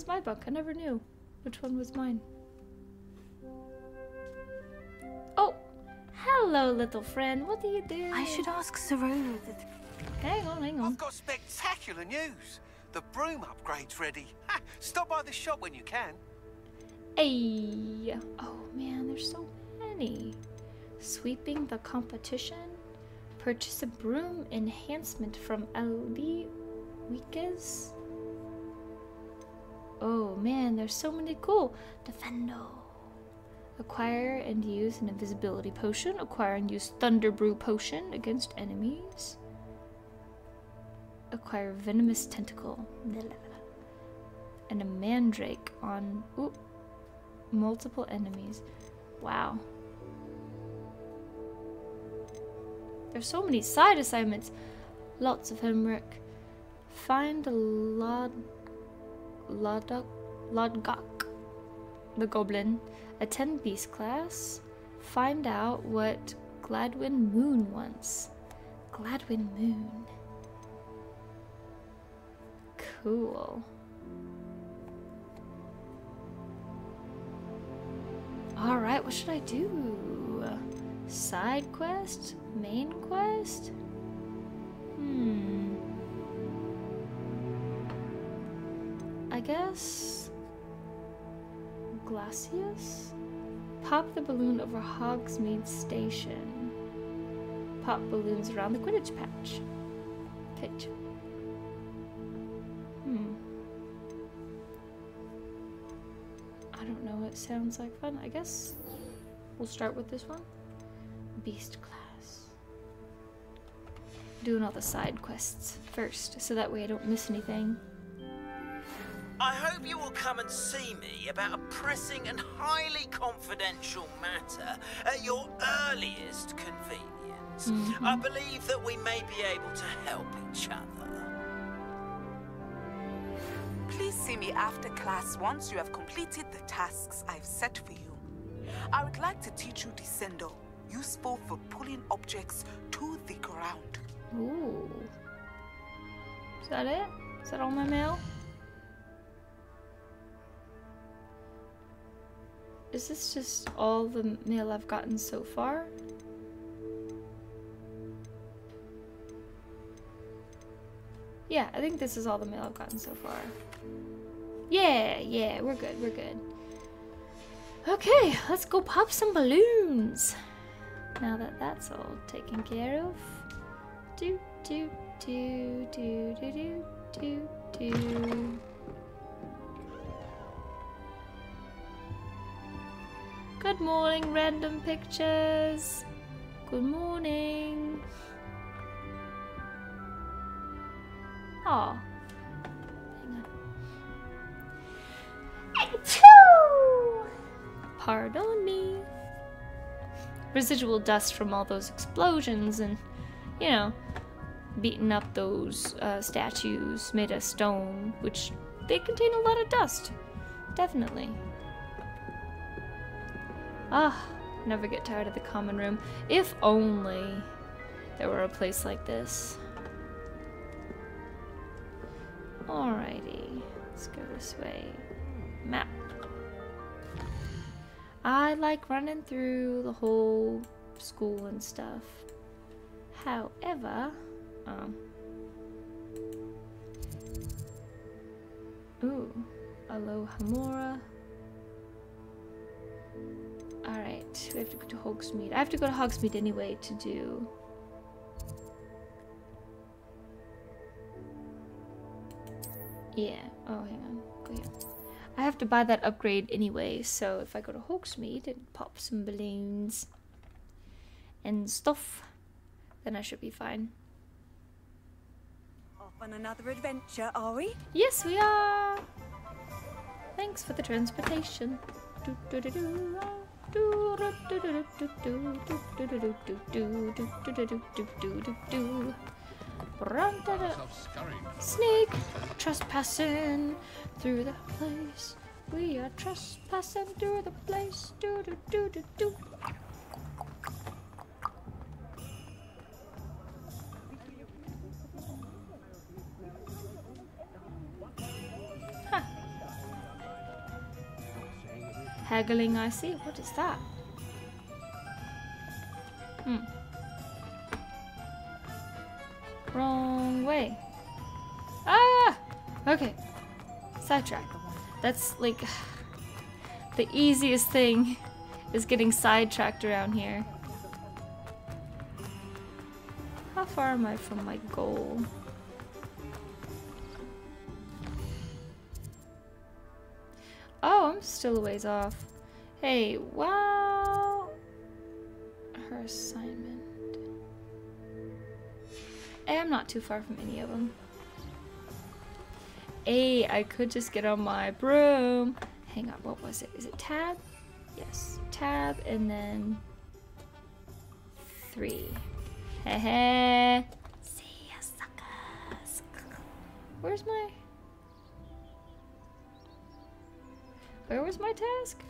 I is my book. I never knew which one was mine. Oh! Hello, little friend. What do you do? I should ask Sirona the th- Hang on, hang on. I've got spectacular news. The broom upgrade's ready. Ha! Stop by the shop when you can. Hey! Oh man, there's so many. Sweeping the competition. Purchase a broom enhancement from Albie Weekes. Oh man, there's so many cool. Diffindo. Acquire and use an invisibility potion. Acquire and use Thunder Brew potion against enemies. Acquire venomous tentacle. And a mandrake on ooh, multiple enemies. Wow. There's so many side assignments. Lots of homework. Find Lod Lodok Lodgok, the goblin. Attend beast class. Find out what Gladwin Moon wants. Gladwin Moon. Cool. Alright, what should I do? Side quest? Main quest? I. Glacius? Pop the balloon over Hogsmeade Station. Pop balloons around the Quidditch patch. Pitch. Hmm. I don't know. It sounds like fun. I guess we'll start with this one. Beast class. Doing all the side quests first, so that way I don't miss anything. I hope you will come and see me about a pressing and highly confidential matter at your earliest convenience. Mm-hmm. I believe that we may be able to help each other. Please see me after class once you have completed the tasks I've set for you. I would like to teach you Descendo, useful for pulling objects to the ground. Ooh. Is that it? Is that all my mail? Is this just all the mail I've gotten so far? Yeah, I think this is all the mail I've gotten so far. Yeah, yeah, we're good, we're good. Okay, let's go pop some balloons. Now that that's all taken care of. Do, do, do, do, do, do, do, do. Good morning, random pictures. Good morning. On. Pardon me. Residual dust from all those explosions and, you know, beating up those uh, statues made of stone, which they contain a lot of dust. Definitely. Ah, never get tired of the common room. If only there were a place like this. Alrighty, let's go this way. Map. I like running through the whole school and stuff. However, um, ooh, Alohomora. Alright, we have to go to Hogsmeade. I have to go to Hogsmeade anyway to do... Yeah, oh hang on, go here. I have to buy that upgrade anyway, so if I go to Hogsmeade and pop some balloons and stuff, then I should be fine. Off on another adventure, are we? Yes, we are! Thanks for the transportation. Sneak, trespassing through the place. We are trespassing through the place. Do do do do do. Haggling, I see. What is that? Hmm. Wrong way. Ah! Okay. Sidetrack. That's like the easiest thing is getting sidetracked around here. How far am I from my goal? Still a ways off. Hey, wow. Her assignment. Hey, I'm not too far from any of them. Hey, I could just get on my broom. Hang on, what was it? Is it tab? Yes, tab, and then three. Heh See ya, suckers. Where's my... Where was my task?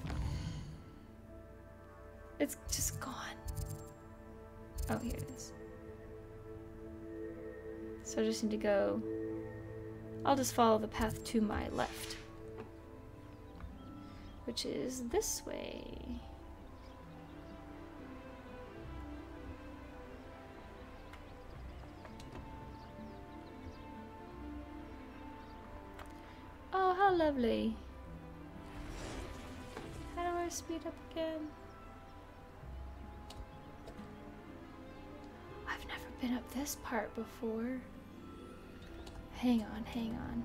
It's just gone. Oh, here it is. So I just need to go. I'll just follow the path to my left, which is this way. Oh, how lovely. How speed up again? I've never been up this part before. Hang on, hang on.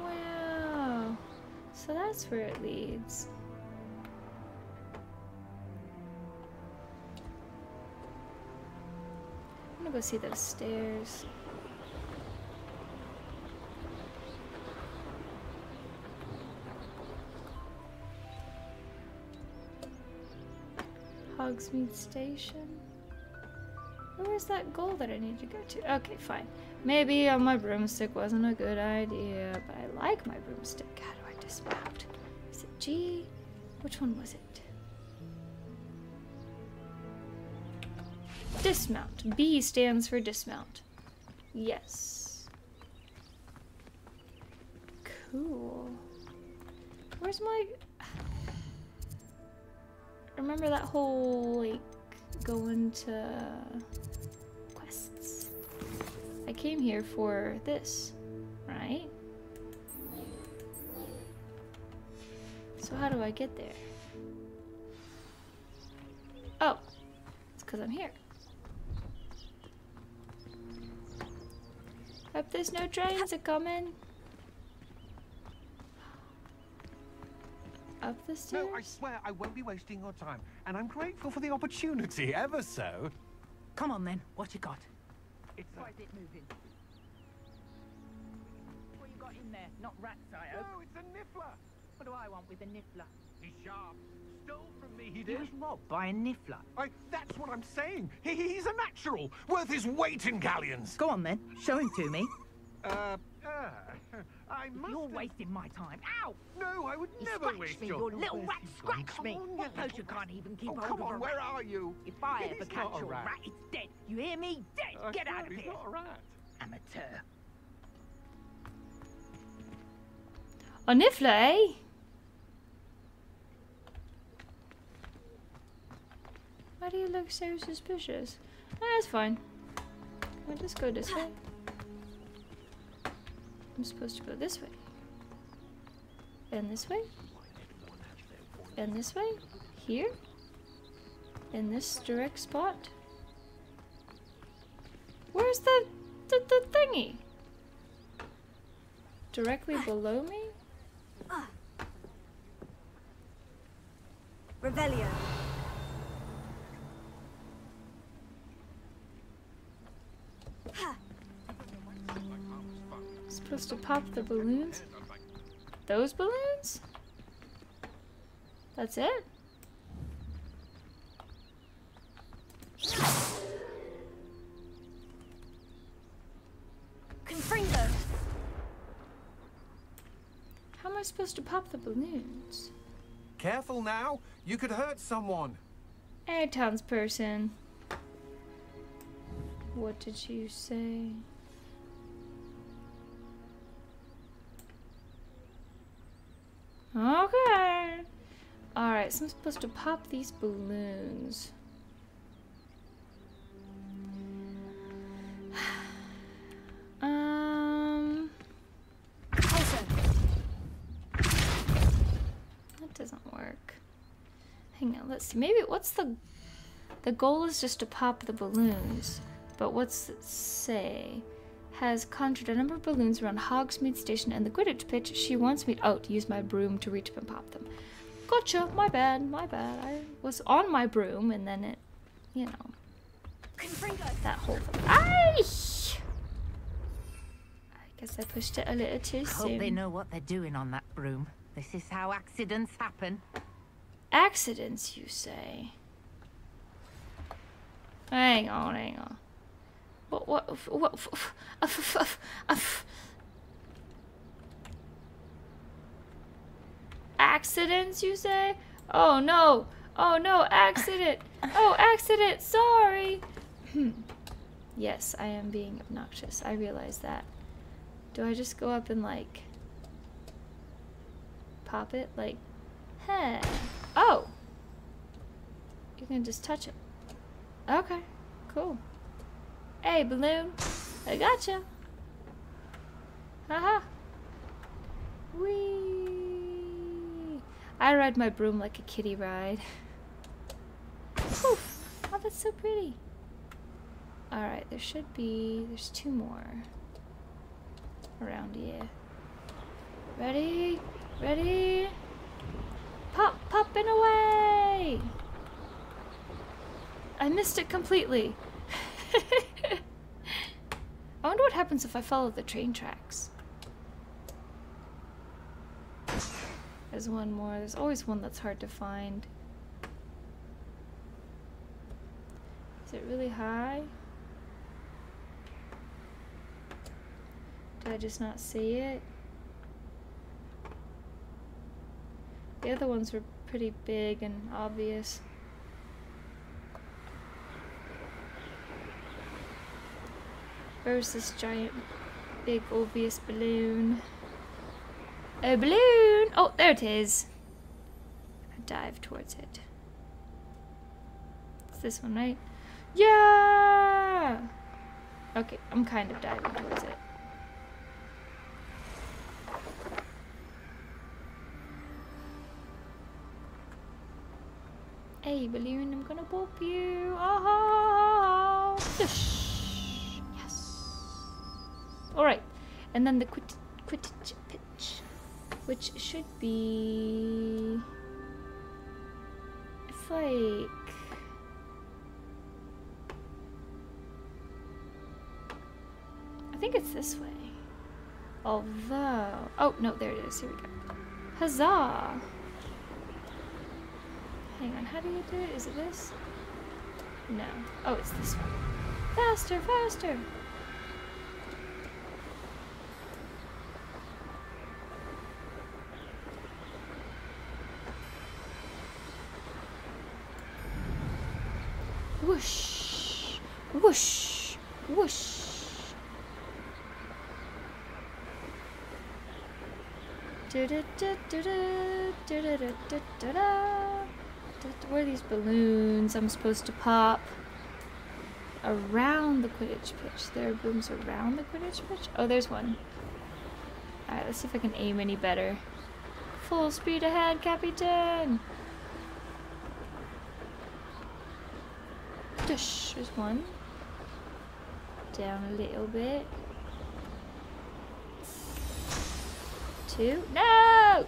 Wow. So that's where it leads. Gonna go see those stairs. Hogsmeade Station. Where's that goal that I need to go to? Okay, fine. Maybe on my broomstick wasn't a good idea, but I like my broomstick. How do I dismount? Is it G? Which one was it? Dismount. B stands for dismount. Yes. Cool. Where's my... Remember that whole, like, going to quests? I came here for this, right? So how do I get there? Oh, it's because I'm here. Hope there's no trains a coming. Up the stairs? No, I swear I won't be wasting your time. And I'm grateful for the opportunity, ever so. Come on then, what you got? It's Why is it moving? What you got in there? Not rats, I hope. No, it's a niffler. What do I want with a niffler? He's sharp. Stole from me, he did. He was robbed by a niffler. I, that's what I'm saying. He, he's a natural, worth his weight in galleons. Go on then, show him to me. Uh, uh, I must. You're have- wasting my time. Ow! No, I would You never scratched waste me, your. you little rat where's he scratched me. Come on, What you those can't even keep Oh, hold come of on, a where rat. are you? If I ever catch not your rat. rat, it's dead. You hear me? Dead. I Get out swear of he's here. not a rat. Amateur. A niffler, eh? Why do you look so suspicious? Ah, That's fine. I'll just go this way. I'm supposed to go this way. And this way. And this way. Here. In this direct spot. Where's the the, the thingy? Directly below me? Revelio. Supposed to pop the balloons? Those balloons? That's it? Confringo. How am I supposed to pop the balloons? Careful now. You could hurt someone. Hey, townsperson. What did you say? Okay. Alright, so I'm supposed to pop these balloons. Um. That doesn't work. Hang on, let's see. Maybe what's the the goal is just to pop the balloons. But what's it say? Has conjured a number of balloons around Hogsmeade Station and the Quidditch pitch. She wants me out to use my broom to reach up and pop them. Gotcha. My bad. My bad. I was on my broom and then it, you know, that whole thing. Ay! I guess I pushed it a little too soon. Hope they know what they're doing on that broom. This is how accidents happen. Accidents, you say? Hang on, hang on. What? What? What? Accidents, you say? Oh no! Oh no! Accident! Oh, accident! Sorry. Hmm. yes, I am being obnoxious. I realize that. Do I just go up and like pop it? Like, hey. Oh! You can just touch it. Okay, cool. Hey, balloon. I gotcha. Haha. Whee! I ride my broom like a kitty ride. Whew. Oh, that's so pretty. Alright, there should be... There's two more. Around here. Ready? Ready? Pop, popping away! I missed it completely. I wonder what happens if I follow the train tracks. There's one more. There's always one that's hard to find. Is it really high? Did I just not see it? The other ones were pretty big and obvious. Where's this giant, big, obvious balloon? A balloon! Oh, there it is. I dive towards it. It's this one, right? Yeah! Okay, I'm kind of diving towards it. Hey, balloon, I'm gonna pop you. Oh. Alright. And then the quit Quidditch pitch. Which should be... It's like... I think it's this way. Although... Oh, no, there it is. Here we go. Huzzah! Hang on, how do you do it? Is it this? No. Oh, it's this one. Faster, faster! Where are these balloons I'm supposed to pop? Around the Quidditch pitch. There are booms around the Quidditch pitch? Oh, there's one. Alright, let's see if I can aim any better. Full speed ahead, Capitan! Dush, there's one. Down a little bit. No!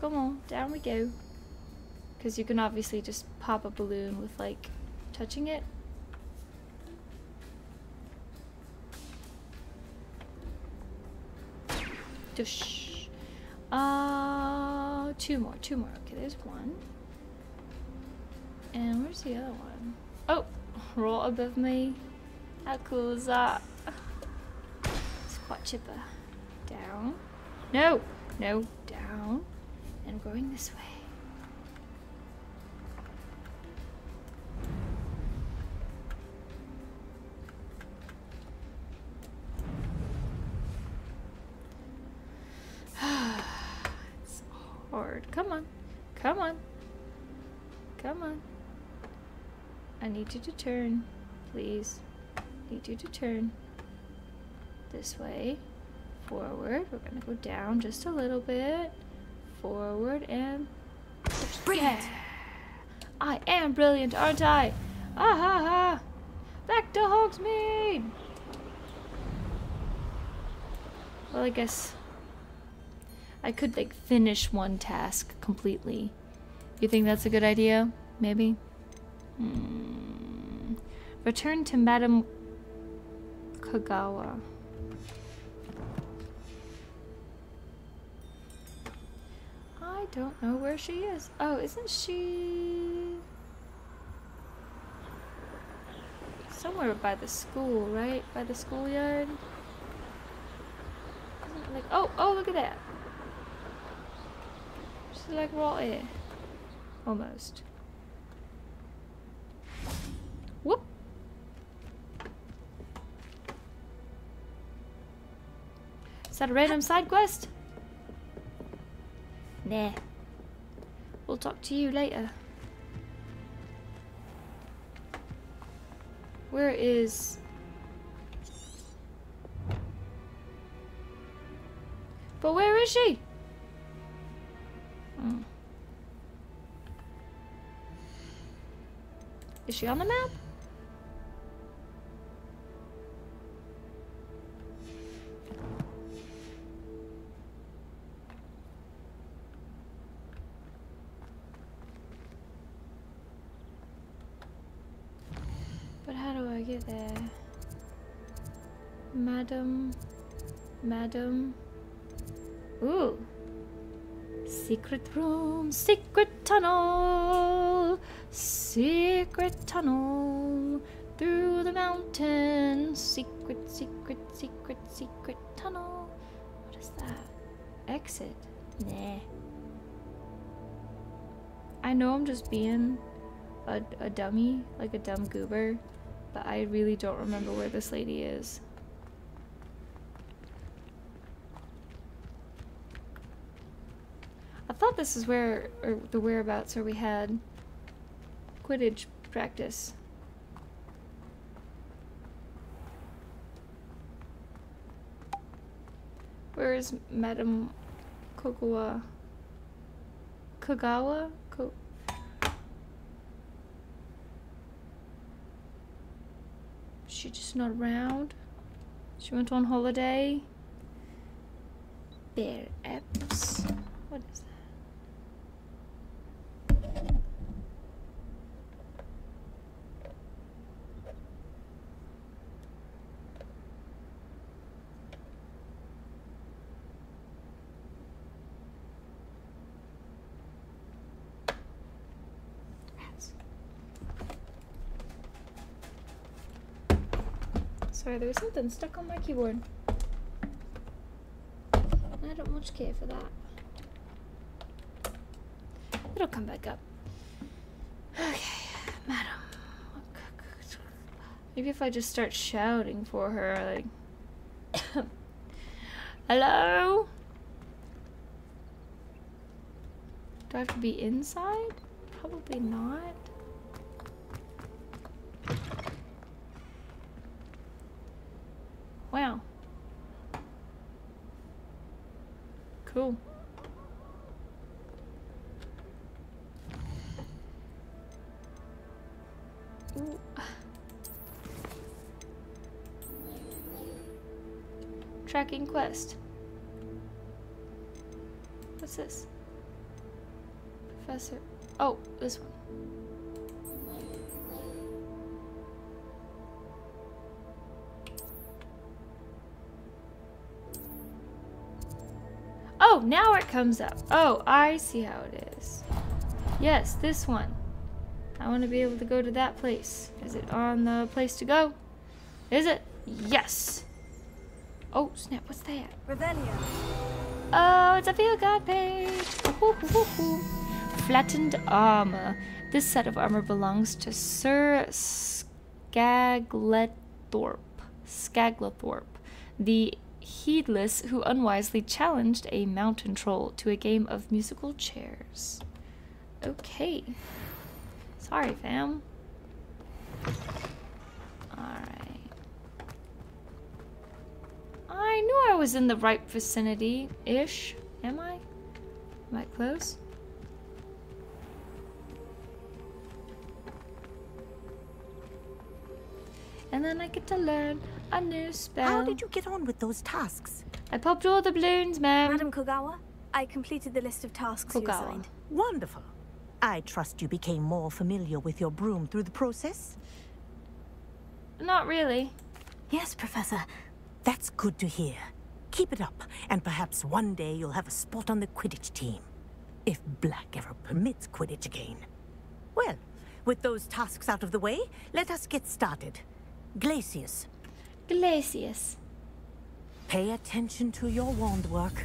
Come on, down we go. Because you can obviously just pop a balloon with, like, touching it. Dush. Uh, two more, two more. Okay, there's one. And where's the other one? Oh, right above me. How cool is that? It's quite chipper. Down. No, no, down. And going this way. Need you to turn, please. Need you to turn this way. Forward. We're gonna go down just a little bit. Forward and brilliant. I am brilliant, aren't I? Ah ha ha! Back to Hogsmeade! Well, I guess I could like finish one task completely. You think that's a good idea? Maybe. Hmm. Return to Madame Kogawa. I don't know where she is. Oh, isn't she somewhere by the school, right? By the schoolyard? Like oh, oh, look at that. She's like right here. Almost. Is that a random side quest? Nah. We'll talk to you later. Where is... But where is she? Hmm. Is she on the map? Madam. Ooh. Secret room, secret tunnel, secret tunnel through the mountain. Secret, secret, secret, secret tunnel. What is that? Exit? Nah. I know I'm just being a, a dummy, like a dumb goober, but I really don't remember where this lady is. this is where or the whereabouts where we had Quidditch practice. Where is Madam Kogawa? Kogawa? Ko she just not around. She went on holiday. Bear apps. What is that? Sorry, there was something stuck on my keyboard. I don't much care for that. It'll come back up. Okay, madam. Maybe if I just start shouting for her, like, hello? Do I have to be inside? Probably not. Quest. What's this? Professor. Oh, this one. Oh, now it comes up. Oh, I see how it is. Yes, this one. I want to be able to go to that place. Is it on the place to go? Is it? Yes. Oh, snap. What's that? Revelio. Oh, it's a field guide page. Ooh, ooh, ooh, Flattened armor. This set of armor belongs to Sir Skagletorp. Skaglathorpe, the heedless who unwisely challenged a mountain troll to a game of musical chairs. Okay. Sorry, fam. Alright. I knew I was in the right vicinity-ish. Am I? Am I close? And then I get to learn a new spell. How did you get on with those tasks? I popped all the balloons, ma'am. Madam Kogawa, I completed the list of tasks you Kogawa. assigned. Wonderful. I trust you became more familiar with your broom through the process? Not really. Yes, Professor. That's good to hear. Keep it up, and perhaps one day you'll have a spot on the Quidditch team. If Black ever permits Quidditch again. Well, with those tasks out of the way, let us get started. Glacius, Glacius. pay attention to your wand work.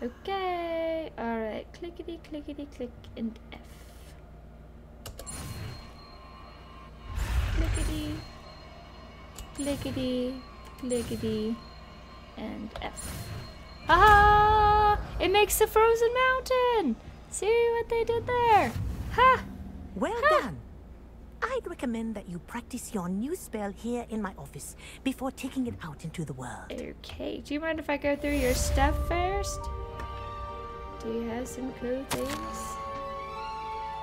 Okay. Alright. Clickety, clickety, click, and F. Clickety, clickety, clickety, and F. Ah! It makes the frozen mountain! See what they did there? Ha! Well done. I'd recommend that you practice your new spell here in my office before taking it out into the world. Okay, do you mind if I go through your stuff first? Do you have some cool things?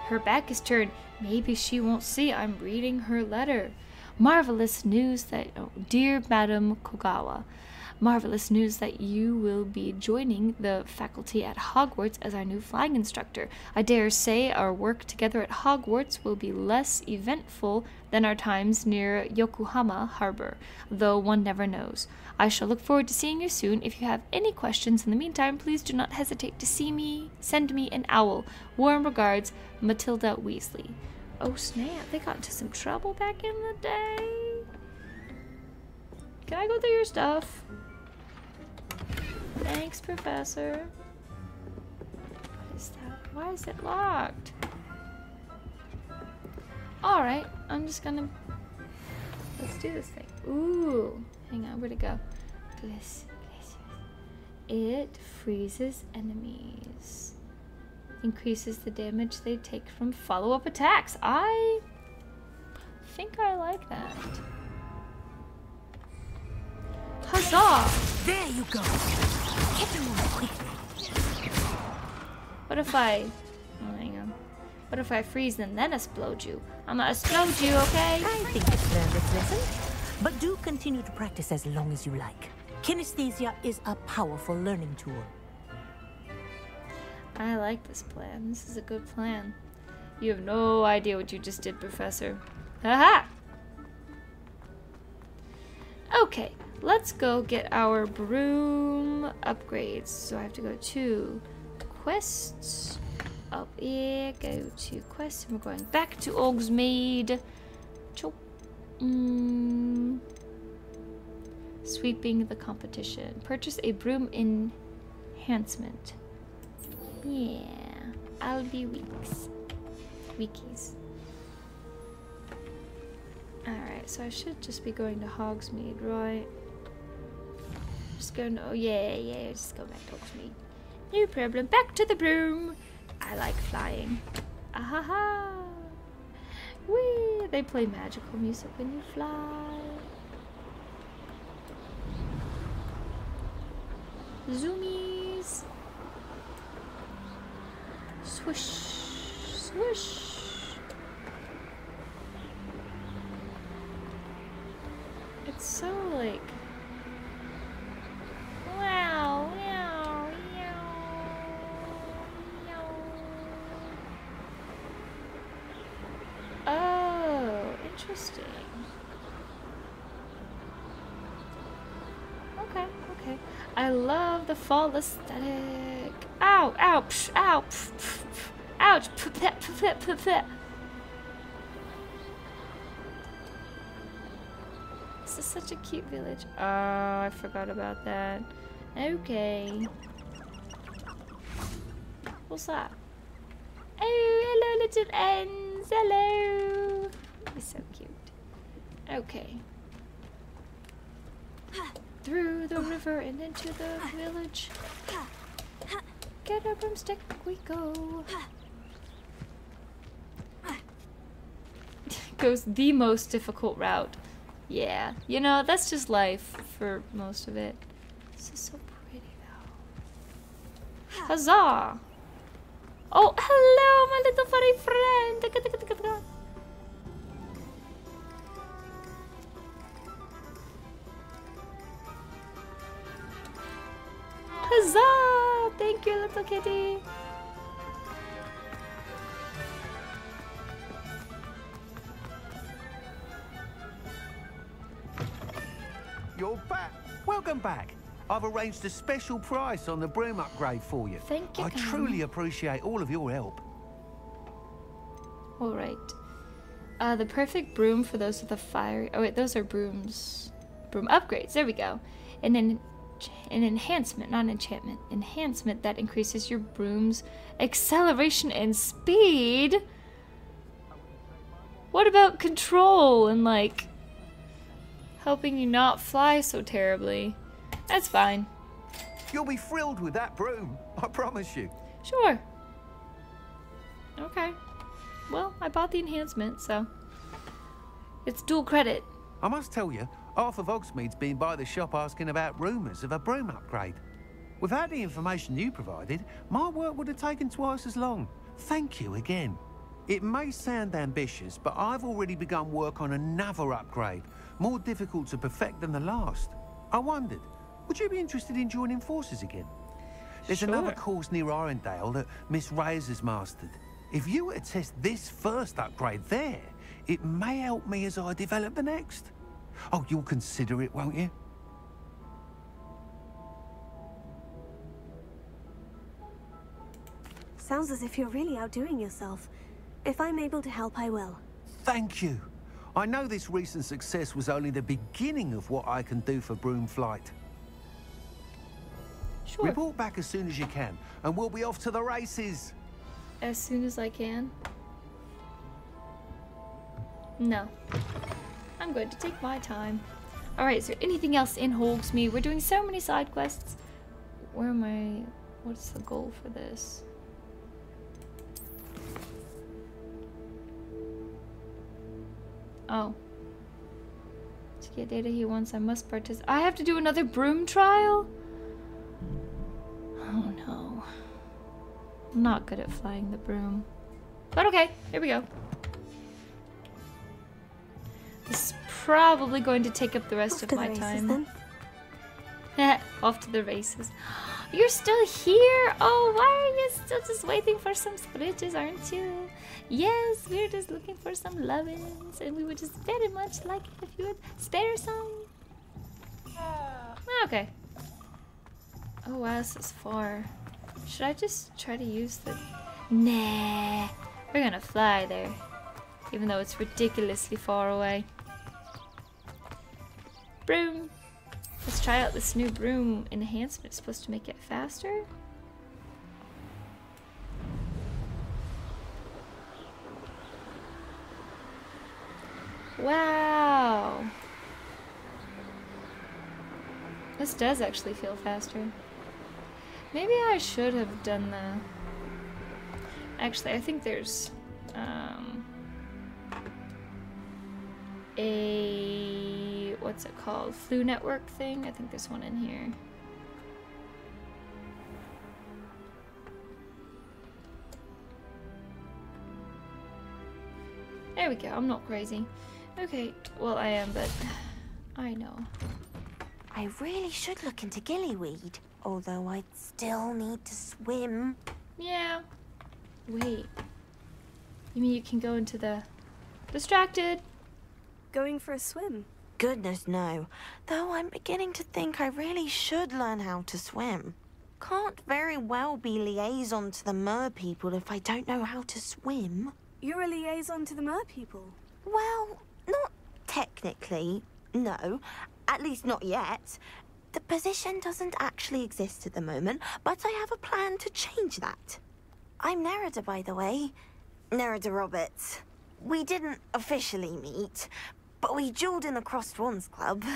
Her back is turned. Maybe she won't see I'm reading her letter. Marvelous news that, oh, dear Madam Kogawa, marvelous news that you will be joining the faculty at Hogwarts as our new flying instructor. I dare say our work together at Hogwarts will be less eventful than our times near Yokohama Harbor, though one never knows. I shall look forward to seeing you soon. If you have any questions in the meantime, please do not hesitate to see me. Send me an owl. Warm regards, Matilda Weasley. Oh snap, they got into some trouble back in the day. Can I go through your stuff? Thanks, Professor. What is that? Why is it locked? Alright, I'm just gonna. Let's do this thing. Ooh, hang on, where'd it go? It freezes enemies. Increases the damage they take from follow up attacks. I think I like that. Huzzah! There you go. Get them on quickly. What if I. Oh, hang on. What if I freeze and then explode you? I'm gonna explode you, okay? I think it's learned its lesson. But do continue to practice as long as you like. Kinesthesia is a powerful learning tool. I like this plan. This is a good plan. You have no idea what you just did, Professor. Haha! Okay, let's go get our broom upgrades. So I have to go to quests. Up here, go to quests, and we're going back to Hogsmeade. Chop. Mm. Sweeping the competition. Purchase a broom enhancement. Yeah, Albie Weekes. Wikis. Alright, so I should just be going to Hogsmeade, right? Just go, oh yeah, yeah, just go back to Hogsmeade. No problem, back to the broom! I like flying. Ahaha! Whee! They play magical music when you fly. Zoomies! Swish, swish. It's so like. Wow, Oh, interesting. Okay, okay. I love the fall aesthetic. Ow, ow, psh, ow, psh, psh, psh, ouch, ph, ph, ph, ph, ph. This is such a cute village. Oh, I forgot about that. Okay. What's that? Oh, hello, little ends. Hello. You're so cute. Okay. Through the oh. river and into the village. Get a broomstick, we go. Goes the most difficult route. Yeah, you know, that's just life for most of it. This is so pretty though. Huzzah! Oh, hello, my little furry friend! Huzzah! Thank you, little kitty. You're back. Welcome back. I've arranged a special price on the broom upgrade for you. Thank you, I truly appreciate all of your help. Alright. Uh, the perfect broom for those with a fire. Oh, wait, those are brooms. Broom upgrades. There we go. And then an enhancement, not enchantment. Enhancement that increases your broom's acceleration and speed. What about control and like helping you not fly so terribly? That's fine. You'll be thrilled with that broom. I promise you. Sure. Okay. Well, I bought the enhancement, so it's dual credit. I must tell you, half of Hogsmeade's been by the shop asking about rumours of a broom upgrade. Without the information you provided, my work would have taken twice as long. Thank you again. It may sound ambitious, but I've already begun work on another upgrade, more difficult to perfect than the last. I wondered, would you be interested in joining forces again? There's another course near Irondale that Miss Reyes has mastered. If you were to test this first upgrade there, it may help me as I develop the next. Oh, you'll consider it, won't you? Sounds as if you're really outdoing yourself. If I'm able to help, I will. Thank you. I know this recent success was only the beginning of what I can do for Broom Flight. Sure. Report back as soon as you can, and we'll be off to the races. As soon as I can. No. I'm going to take my time. Alright, there anything else in Hogsmeade? We're doing so many side quests. Where am I? What's the goal for this? Oh. To get data he wants, I must participate. I have to do another broom trial? Oh no. I'm not good at flying the broom. But okay, here we go. This is probably going to take up the rest Off of my races, time. Off to the races. You're still here? Oh, why are you still just waiting for some scritches, aren't you? Yes, we're just looking for some lovin's, and we would just very much like it if you would spare some. Ah, okay. Oh wow, this is far. Should I just try to use the... Nah, we're gonna fly there. Even though it's ridiculously far away. Broom. Let's try out this new broom enhancement. It's supposed to make it faster. Wow. This does actually feel faster. Maybe I should have done the... Actually, I think there's um, a... What's it called? Floo network thing? I think there's one in here. There we go. I'm not crazy. Okay. Well, I am, but I know. I really should look into gillyweed, although I'd still need to swim. Yeah. Wait. You mean you can go into the distracted? Going for a swim? Goodness, no. Though I'm beginning to think I really should learn how to swim. Can't very well be liaison to the mer people if I don't know how to swim. You're a liaison to the mer people. Well, not technically, no. At least not yet. The position doesn't actually exist at the moment, but I have a plan to change that. I'm Nerida, by the way. Nerida Roberts. We didn't officially meet, but we dueled in the Crossed Wands Club.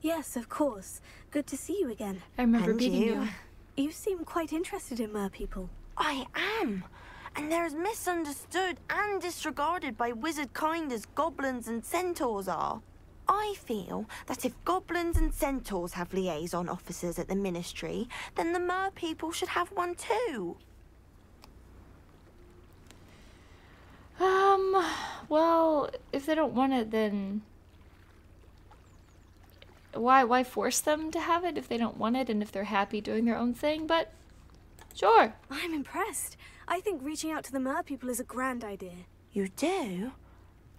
Yes, of course. Good to see you again. I remember And meeting you. you. You seem quite interested in mer people. I am. And they're as misunderstood and disregarded by wizard kind as goblins and centaurs are. I feel that if goblins and centaurs have liaison officers at the ministry, then the mer people should have one too. Um, well, if they don't want it, then why why force them to have it if they don't want it and if they're happy doing their own thing? But sure. I'm impressed. I think reaching out to the mer people is a grand idea. You do?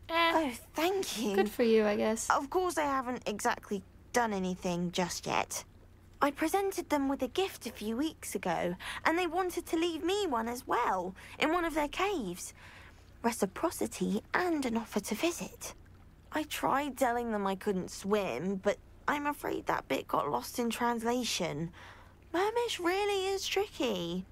Oh, thank you. Eh. Good for you, I guess. Of course, I haven't exactly done anything just yet. I presented them with a gift a few weeks ago, and they wanted to leave me one as well, in one of their caves. Reciprocity and an offer to visit. I tried telling them I couldn't swim, but I'm afraid that bit got lost in translation. Mermish really is tricky.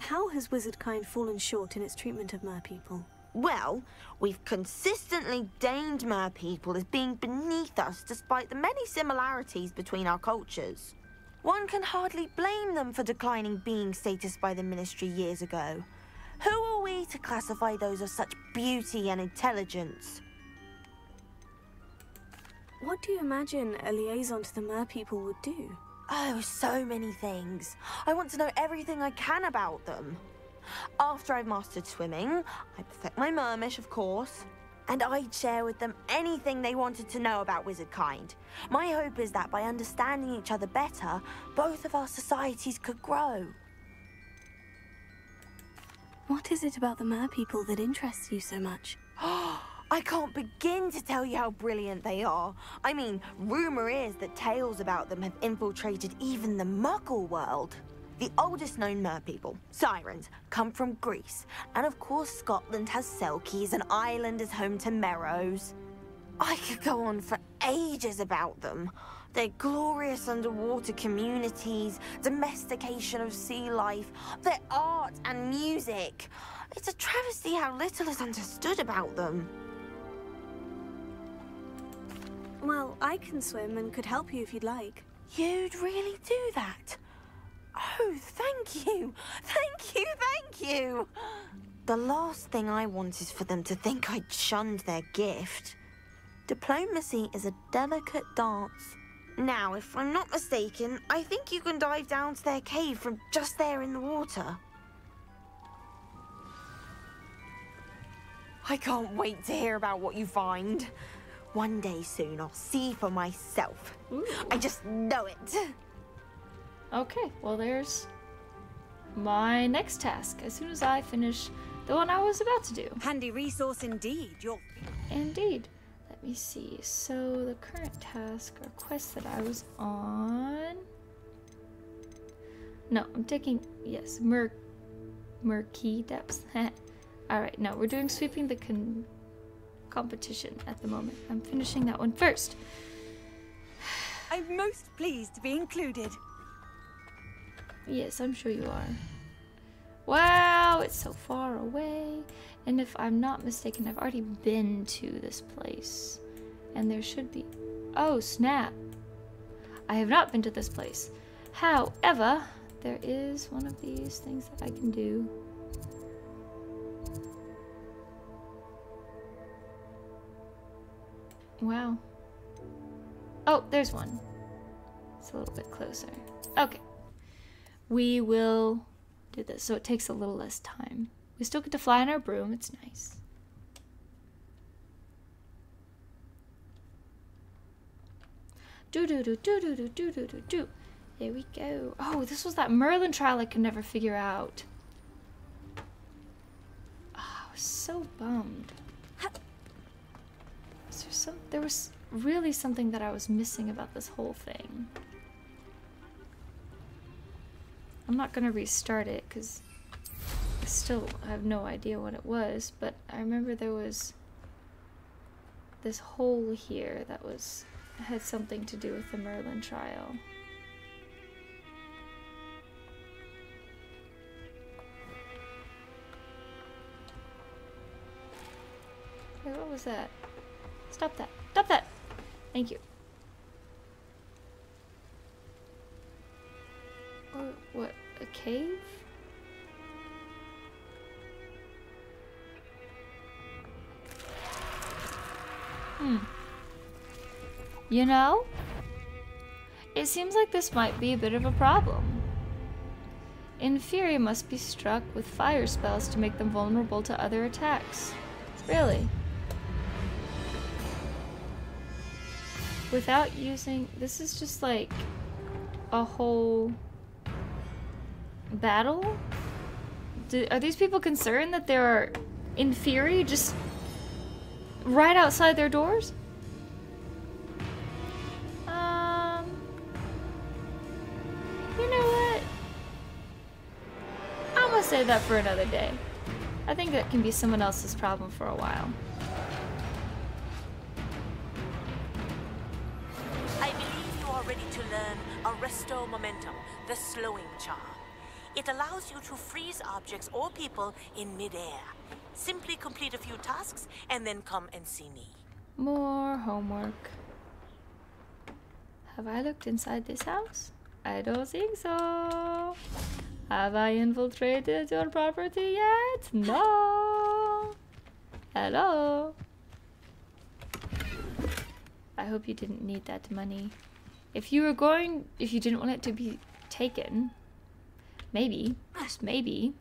How has wizardkind fallen short in its treatment of merpeople? Well, we've consistently deigned merpeople as being beneath us despite the many similarities between our cultures. One can hardly blame them for declining being status by the ministry years ago. Who are we to classify those of such beauty and intelligence? What do you imagine a liaison to the mer people would do? Oh, so many things. I want to know everything I can about them. After I've mastered swimming, I perfect my mermish, of course, and I'd share with them anything they wanted to know about wizard kind. My hope is that by understanding each other better, both of our societies could grow. What is it about the mer people that interests you so much? I can't begin to tell you how brilliant they are. I mean, rumor is that tales about them have infiltrated even the Muggle world. The oldest known mer people, sirens, come from Greece. And of course, Scotland has Selkies and Ireland is home to Merrows. I could go on for ages about them. Their glorious underwater communities, domestication of sea life, their art and music. It's a travesty how little is understood about them. Well, I can swim and could help you if you'd like. You'd really do that? Oh, thank you! Thank you, thank you! The last thing I want is for them to think I'd shunned their gift. Diplomacy is a delicate dance. Now, if I'm not mistaken, I think you can dive down to their cave from just there in the water. I can't wait to hear about what you find. One day soon, I'll see for myself. I just know it. Okay, well, there's my next task. As soon as I finish the one I was about to do. Handy resource indeed. You're Indeed. Let me see. So the current task or quest that I was on. No, I'm taking yes, Mer Murky Depths. Alright, no, we're doing sweeping the con competition at the moment. I'm finishing that one first. I'm most pleased to be included. Yes, I'm sure you are. Wow, it's so far away. And if I'm not mistaken, I've already been to this place. And there should be... Oh, snap. I have not been to this place. However, there is one of these things that I can do. Wow. Oh, there's one. It's a little bit closer. Okay. We will do this, so it takes a little less time. We still get to fly in our broom, it's nice. Do do do do do do do do do do. There we go. Oh, this was that Merlin trial I could never figure out. Oh, I was so bummed. Was there some? There was really something that I was missing about this whole thing. I'm not gonna restart it because I still have no idea what it was, but I remember there was this hole here that was had something to do with the Merlin trial. What was that? Stop that. Stop that! Thank you. What? A cave? Hmm. You know? It seems like this might be a bit of a problem. Inferi must be struck with fire spells to make them vulnerable to other attacks. Really? Without using... This is just like a whole battle? Do, are these people concerned that there are Inferi just right outside their doors? Um, you know what? I'm gonna save that for another day. I think that can be someone else's problem for a while. I believe you are ready to learn Arresto Momentum, the slowing charm. It allows you to freeze objects or people in midair. Simply complete a few tasks and then come and see me. More homework. Have I looked inside this house? I don't think so. Have I infiltrated your property yet? No. Hello. I hope you didn't need that money. If you were going, if you didn't want it to be taken, maybe, just maybe,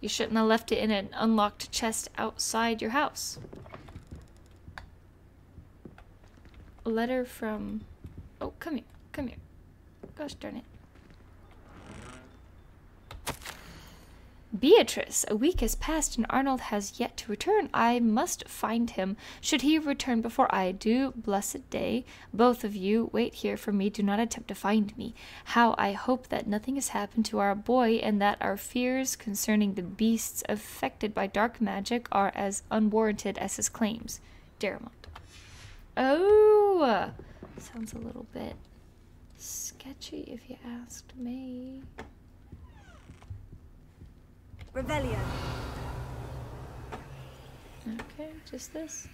you shouldn't have left it in an unlocked chest outside your house. A letter from... Oh, come here. Come here. Gosh darn it. Beatrice, a week has passed and Arnold has yet to return. I must find him. Should he return before I do, blessed day, both of you wait here for me. Do not attempt to find me. How I hope that nothing has happened to our boy and that our fears concerning the beasts affected by dark magic are as unwarranted as his claims. Daramont. Oh, sounds a little bit sketchy if you asked me. Revelio. Okay, just this.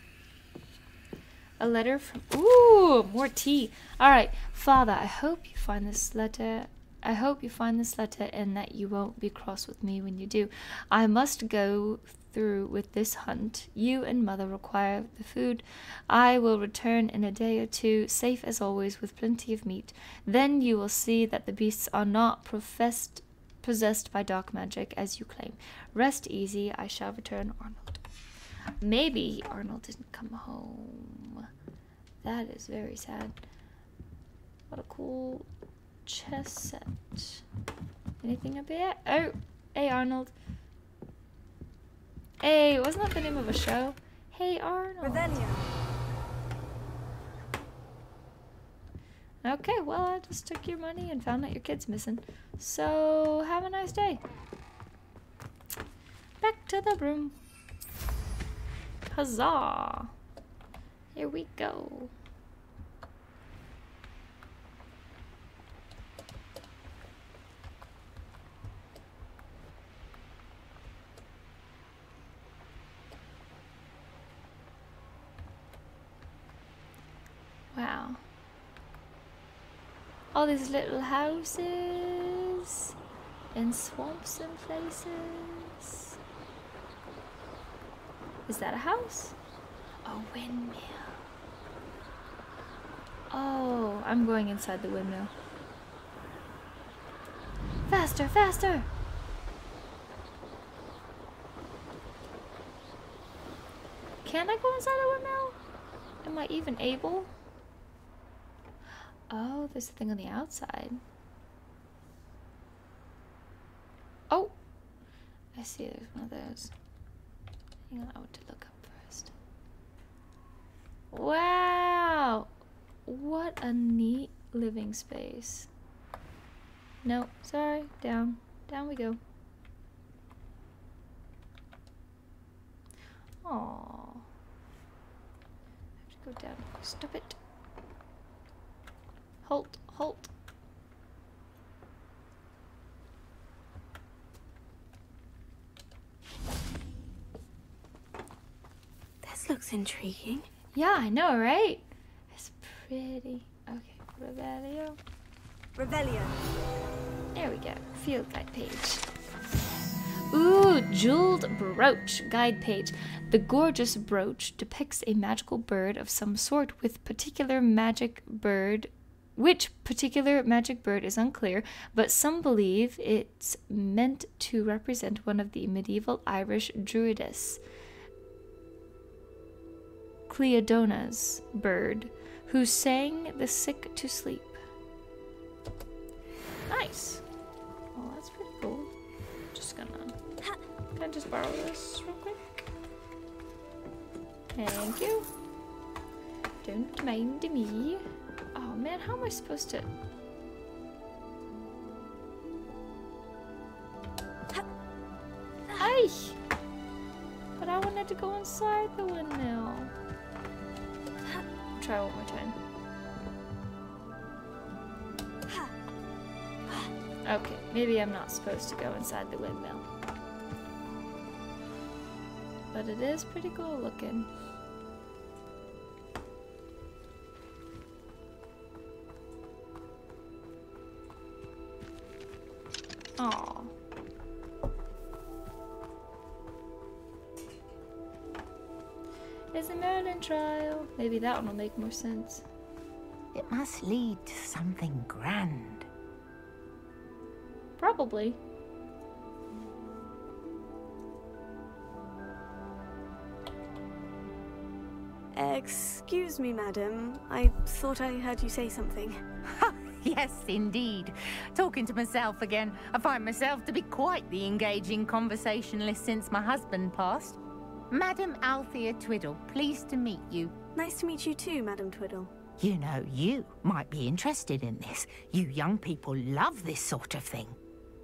A letter from. Ooh, more tea. All right, Father. I hope you find this letter. I hope you find this letter and that you won't be cross with me when you do. I must go through with this hunt. You and Mother require the food. I will return in a day or two, safe as always, with plenty of meat. Then you will see that the beasts are not professed possessed by dark magic, as you claim. Rest easy. I shall return, Arnold. Maybe Arnold didn't come home. That is very sad. What a cool chess set. Anything up here? Oh, hey Arnold. Hey, wasn't that the name of a show? Hey Arnold. Okay, well I just took your money and found out your kid's missing. So have a nice day. Back to the room. Huzzah! Here we go. Wow. All these little houses and swamps and places. Is that a house? A windmill. Oh, I'm going inside the windmill. Faster, faster! Can I go inside a windmill? Am I even able? Oh, there's a thing on the outside. Oh! I see there's one of those. Hang on, I want to look up first. Wow! What a neat living space. No, sorry. Down. Down we go. Aww. I have to go down. Stop it. Halt, halt. This looks intriguing. Yeah, I know, right? It's pretty. Okay, Revelio. Revelio. There we go. Field guide page. Ooh, jeweled brooch guide page. The gorgeous brooch depicts a magical bird of some sort with particular magic bird which particular magic bird is unclear, but some believe it's meant to represent one of the medieval Irish druidess, Cliodna's bird, who sang the sick to sleep. Nice. Well, that's pretty cool. Just gonna. Can I just borrow this real quick? Thank you. Don't mind me. Oh man, how am I supposed to? But I wanted to go inside the windmill. Try one more time. Okay, maybe I'm not supposed to go inside the windmill. But it is pretty cool looking. Aw. Is a Merlin trial? Maybe that one will make more sense. It must lead to something grand. Probably. Excuse me, madam. I thought I heard you say something. Yes, indeed. Talking to myself again. I find myself to be quite the engaging conversationalist since my husband passed. Madam Althea Twiddle, pleased to meet you. Nice to meet you too, Madam Twiddle. You know, you might be interested in this. You young people love this sort of thing.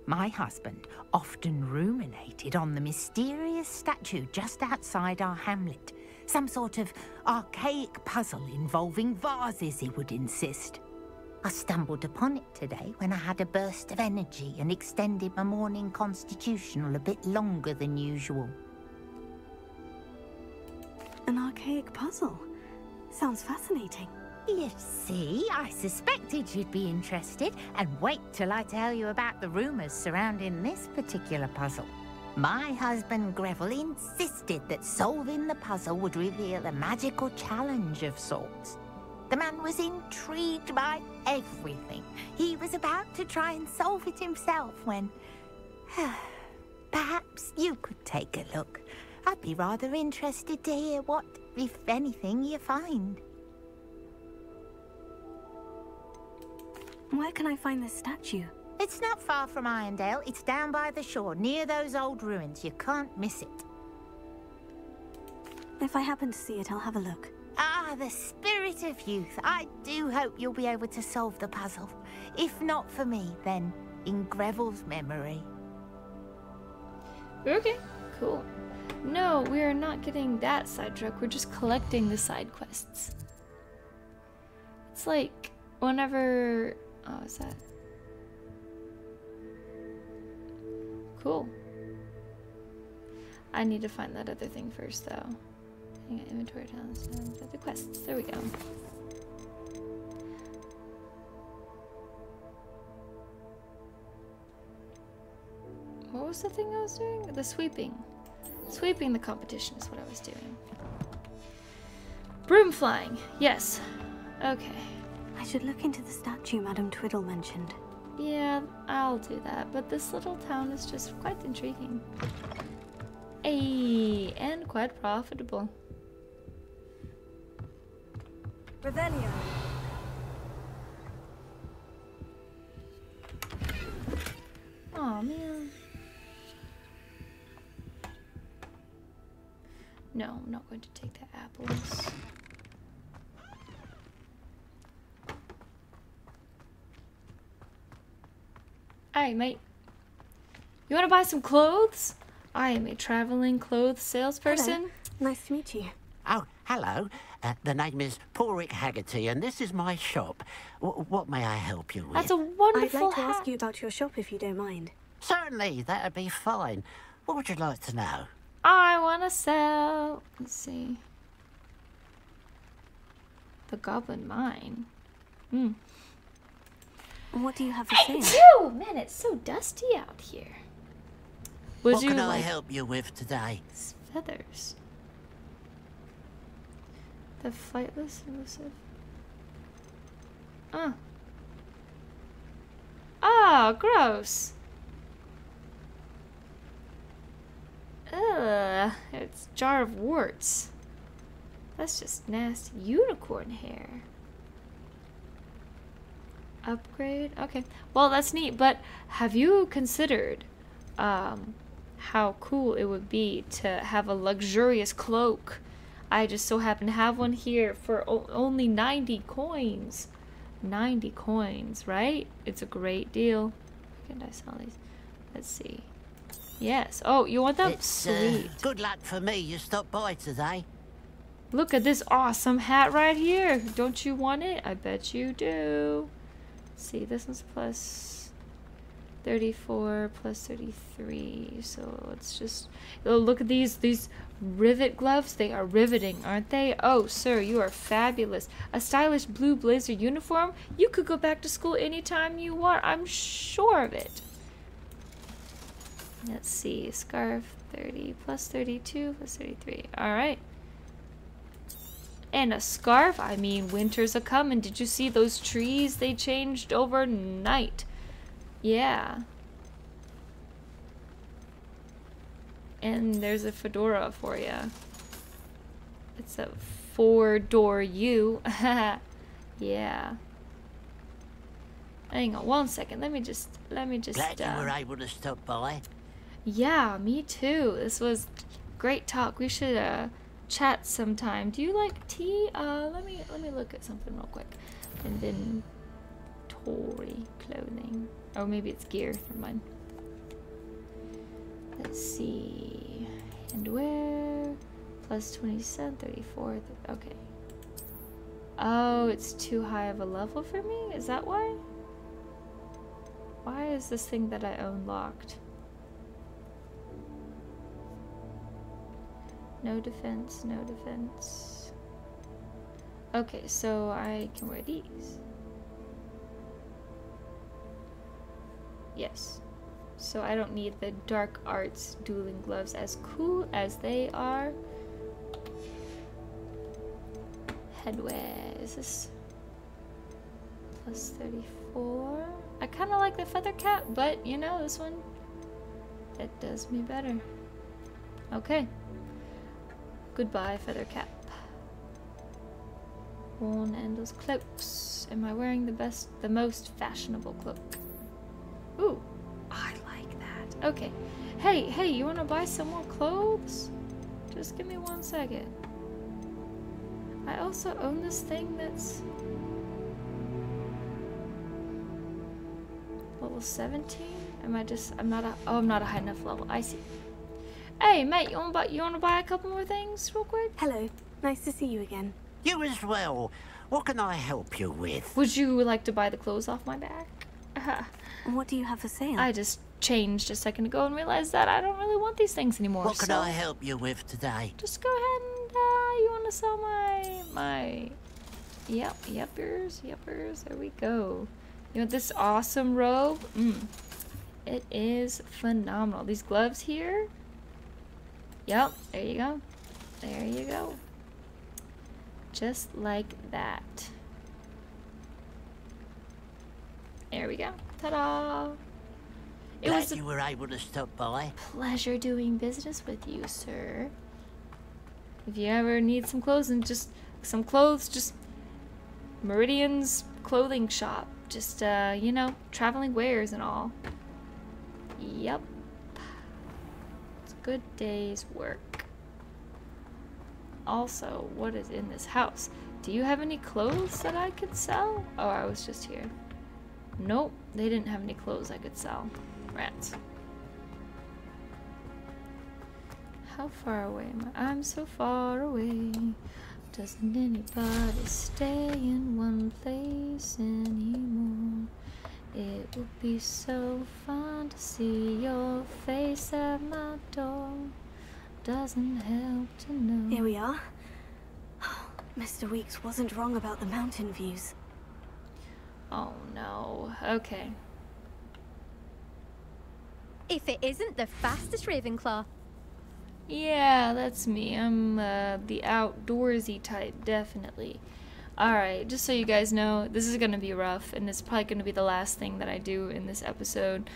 My husband often ruminated on the mysterious statue just outside our hamlet. Some sort of archaic puzzle involving vases, he would insist. I stumbled upon it today when I had a burst of energy and extended my morning constitutional a bit longer than usual. An archaic puzzle. Sounds fascinating. You see, I suspected you'd be interested, and wait till I tell you about the rumours surrounding this particular puzzle. My husband Greville insisted that solving the puzzle would reveal a magical challenge of sorts. The man was intrigued by everything. He was about to try and solve it himself when. Perhaps you could take a look. I'd be rather interested to hear what, if anything, you find. Where can I find this statue? It's not far from Irondale. It's down by the shore, near those old ruins. You can't miss it. If I happen to see it, I'll have a look. Ah, the spirit of youth. I do hope you'll be able to solve the puzzle. If not for me, then in Greville's memory. Okay, cool. No, we are not getting that side sidetrack. We're just collecting the side quests. It's like whenever. Oh, is that? Cool. I need to find that other thing first, though. Hang on, inventory talents, the quests. There we go. What was the thing I was doing? The sweeping. Sweeping the competition is what I was doing. Broom flying. Yes. Okay. I should look into the statue Madame Twiddle mentioned. Yeah, I'll do that. But this little town is just quite intriguing. Hey, and quite profitable. Revelio. Oh man. No, I'm not going to take the apples. Hey, mate. You want to buy some clothes? I am a traveling clothes salesperson. Hello. Nice to meet you. Oh, hello. Uh, the name is Porrick Haggerty, and this is my shop. W what may I help you with? That's a wonderful I'd like to hat. ask you about your shop if you don't mind. Certainly, that'd be fine. What would you like to know? I want to sell. Let's see. The Goblin Mine. Hmm. What do you have to say? sale? too! Man, it's so dusty out here. Would what you can I help you with today? feathers? The flightless elusive. Ah. Oh, gross. Ugh, it's jar of warts. That's just nasty. Unicorn hair. Upgrade? Okay. Well, that's neat, but have you considered um, how cool it would be to have a luxurious cloak? I just so happen to have one here for only 90 coins. 90 coins, right? It's a great deal. Can I sell these? Let's see. Yes. Oh, you want them? It's, uh, good luck for me. You stopped by today. Look at this awesome hat right here. Don't you want it? I bet you do. Let's see, this one's plus 34 plus 33. So let's just oh, look at these these rivet gloves. They are riveting, aren't they? Oh, sir, you are fabulous. A stylish blue blazer uniform. You could go back to school anytime you want. I'm sure of it. Let's see, scarf 30 plus 32 plus 33. All right. And a scarf? I mean, winter's a coming. Did you see those trees? They changed overnight. Yeah. And there's a fedora for you. It's a four-door U. yeah. Hang on one second. Let me just, let me just, Glad you uh, were able to stop by. Yeah, me too. This was great talk. We should uh chat sometime. Do you like tea? Uh let me let me look at something real quick. And then Tory clothing. Or maybe it's gear. Never mind. Let's see. Handwear. Plus 27, 34. th- Okay. Oh, it's too high of a level for me? Is that why? Why is this thing that I own locked? No defense, no defense. Okay, so I can wear these. Yes. so I don't need the dark arts dueling gloves as cool as they are. Headwear, is this plus 34? I kind of like the feather cap, but you know, this one, that does me better. Okay. Goodbye, feather cap. Worn and those cloaks. Am I wearing the best, the most fashionable cloak? Ooh, I like that. Okay. Hey, hey, you want to buy some more clothes? Just give me one second. I also own this thing that's level 17. Am I just? I'm not a. Oh, I'm not a high enough level. I see. Hey, mate, you want to buy? You want to buy a couple more things, real quick? Hello. Nice to see you again. You as well. What can I help you with? Would you like to buy the clothes off my back? What do you have for sale? I just changed a second ago and realized that I don't really want these things anymore. What can so I help you with today? Just go ahead and uh, you want to sell my my. Yep, yepers, yepers. There we go. You want this awesome robe? Mm. It is phenomenal. These gloves here. Yep, there you go. There you go. Just like that. There we go. Ta-da! It Glad was you were able to stop by. pleasure doing business with you, sir. If you ever need some clothes and just some clothes, just Meridian's clothing shop. Just uh, you know, traveling wares and all. Yep. Good day's work. Also, what is in this house? Do you have any clothes that I could sell? Oh, I was just here. Nope, they didn't have any clothes I could sell. Rats. How far away am I? I'm so far away. Doesn't anybody stay in one place anymore? It would be so fun to see your face at my door. Doesn't help to know. Here we are. Mr. Weekes wasn't wrong about the mountain views. Oh no. Okay. If it isn't the fastest Ravenclaw. Yeah, that's me. I'm uh, the outdoorsy type, definitely. Alright, just so you guys know, this is gonna be rough, and it's probably gonna be the last thing that I do in this episode.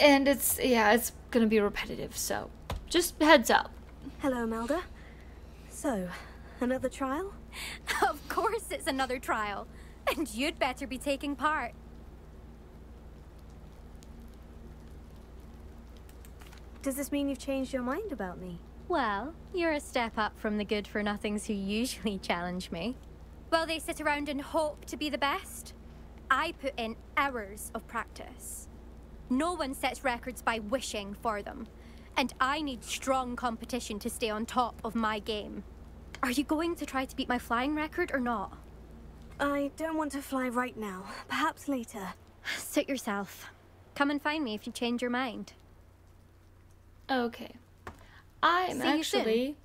And it's, yeah, it's gonna be repetitive, so just heads up. Hello, Imelda. So, another trial? Of course it's another trial. And you'd better be taking part. Does this mean you've changed your mind about me? Well, you're a step up from the good for nothings who usually challenge me. While they sit around and hope to be the best, I put in hours of practice. No one sets records by wishing for them, and I need strong competition to stay on top of my game. Are you going to try to beat my flying record or not? I don't want to fly right now. Perhaps later. Suit yourself. Come and find me if you change your mind. Okay. I'm actually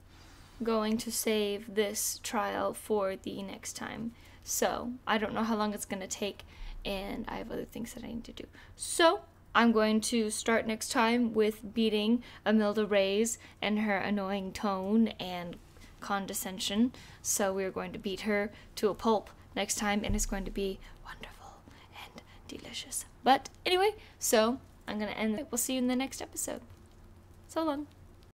going to save this trial for the next time. So, I don't know how long it's going to take, and I have other things that I need to do. So, I'm going to start next time with beating Imelda Reyes and her annoying tone and condescension. So, we're going to beat her to a pulp next time, and it's going to be wonderful and delicious. But anyway, so I'm going to end it. We'll see you in the next episode. So long.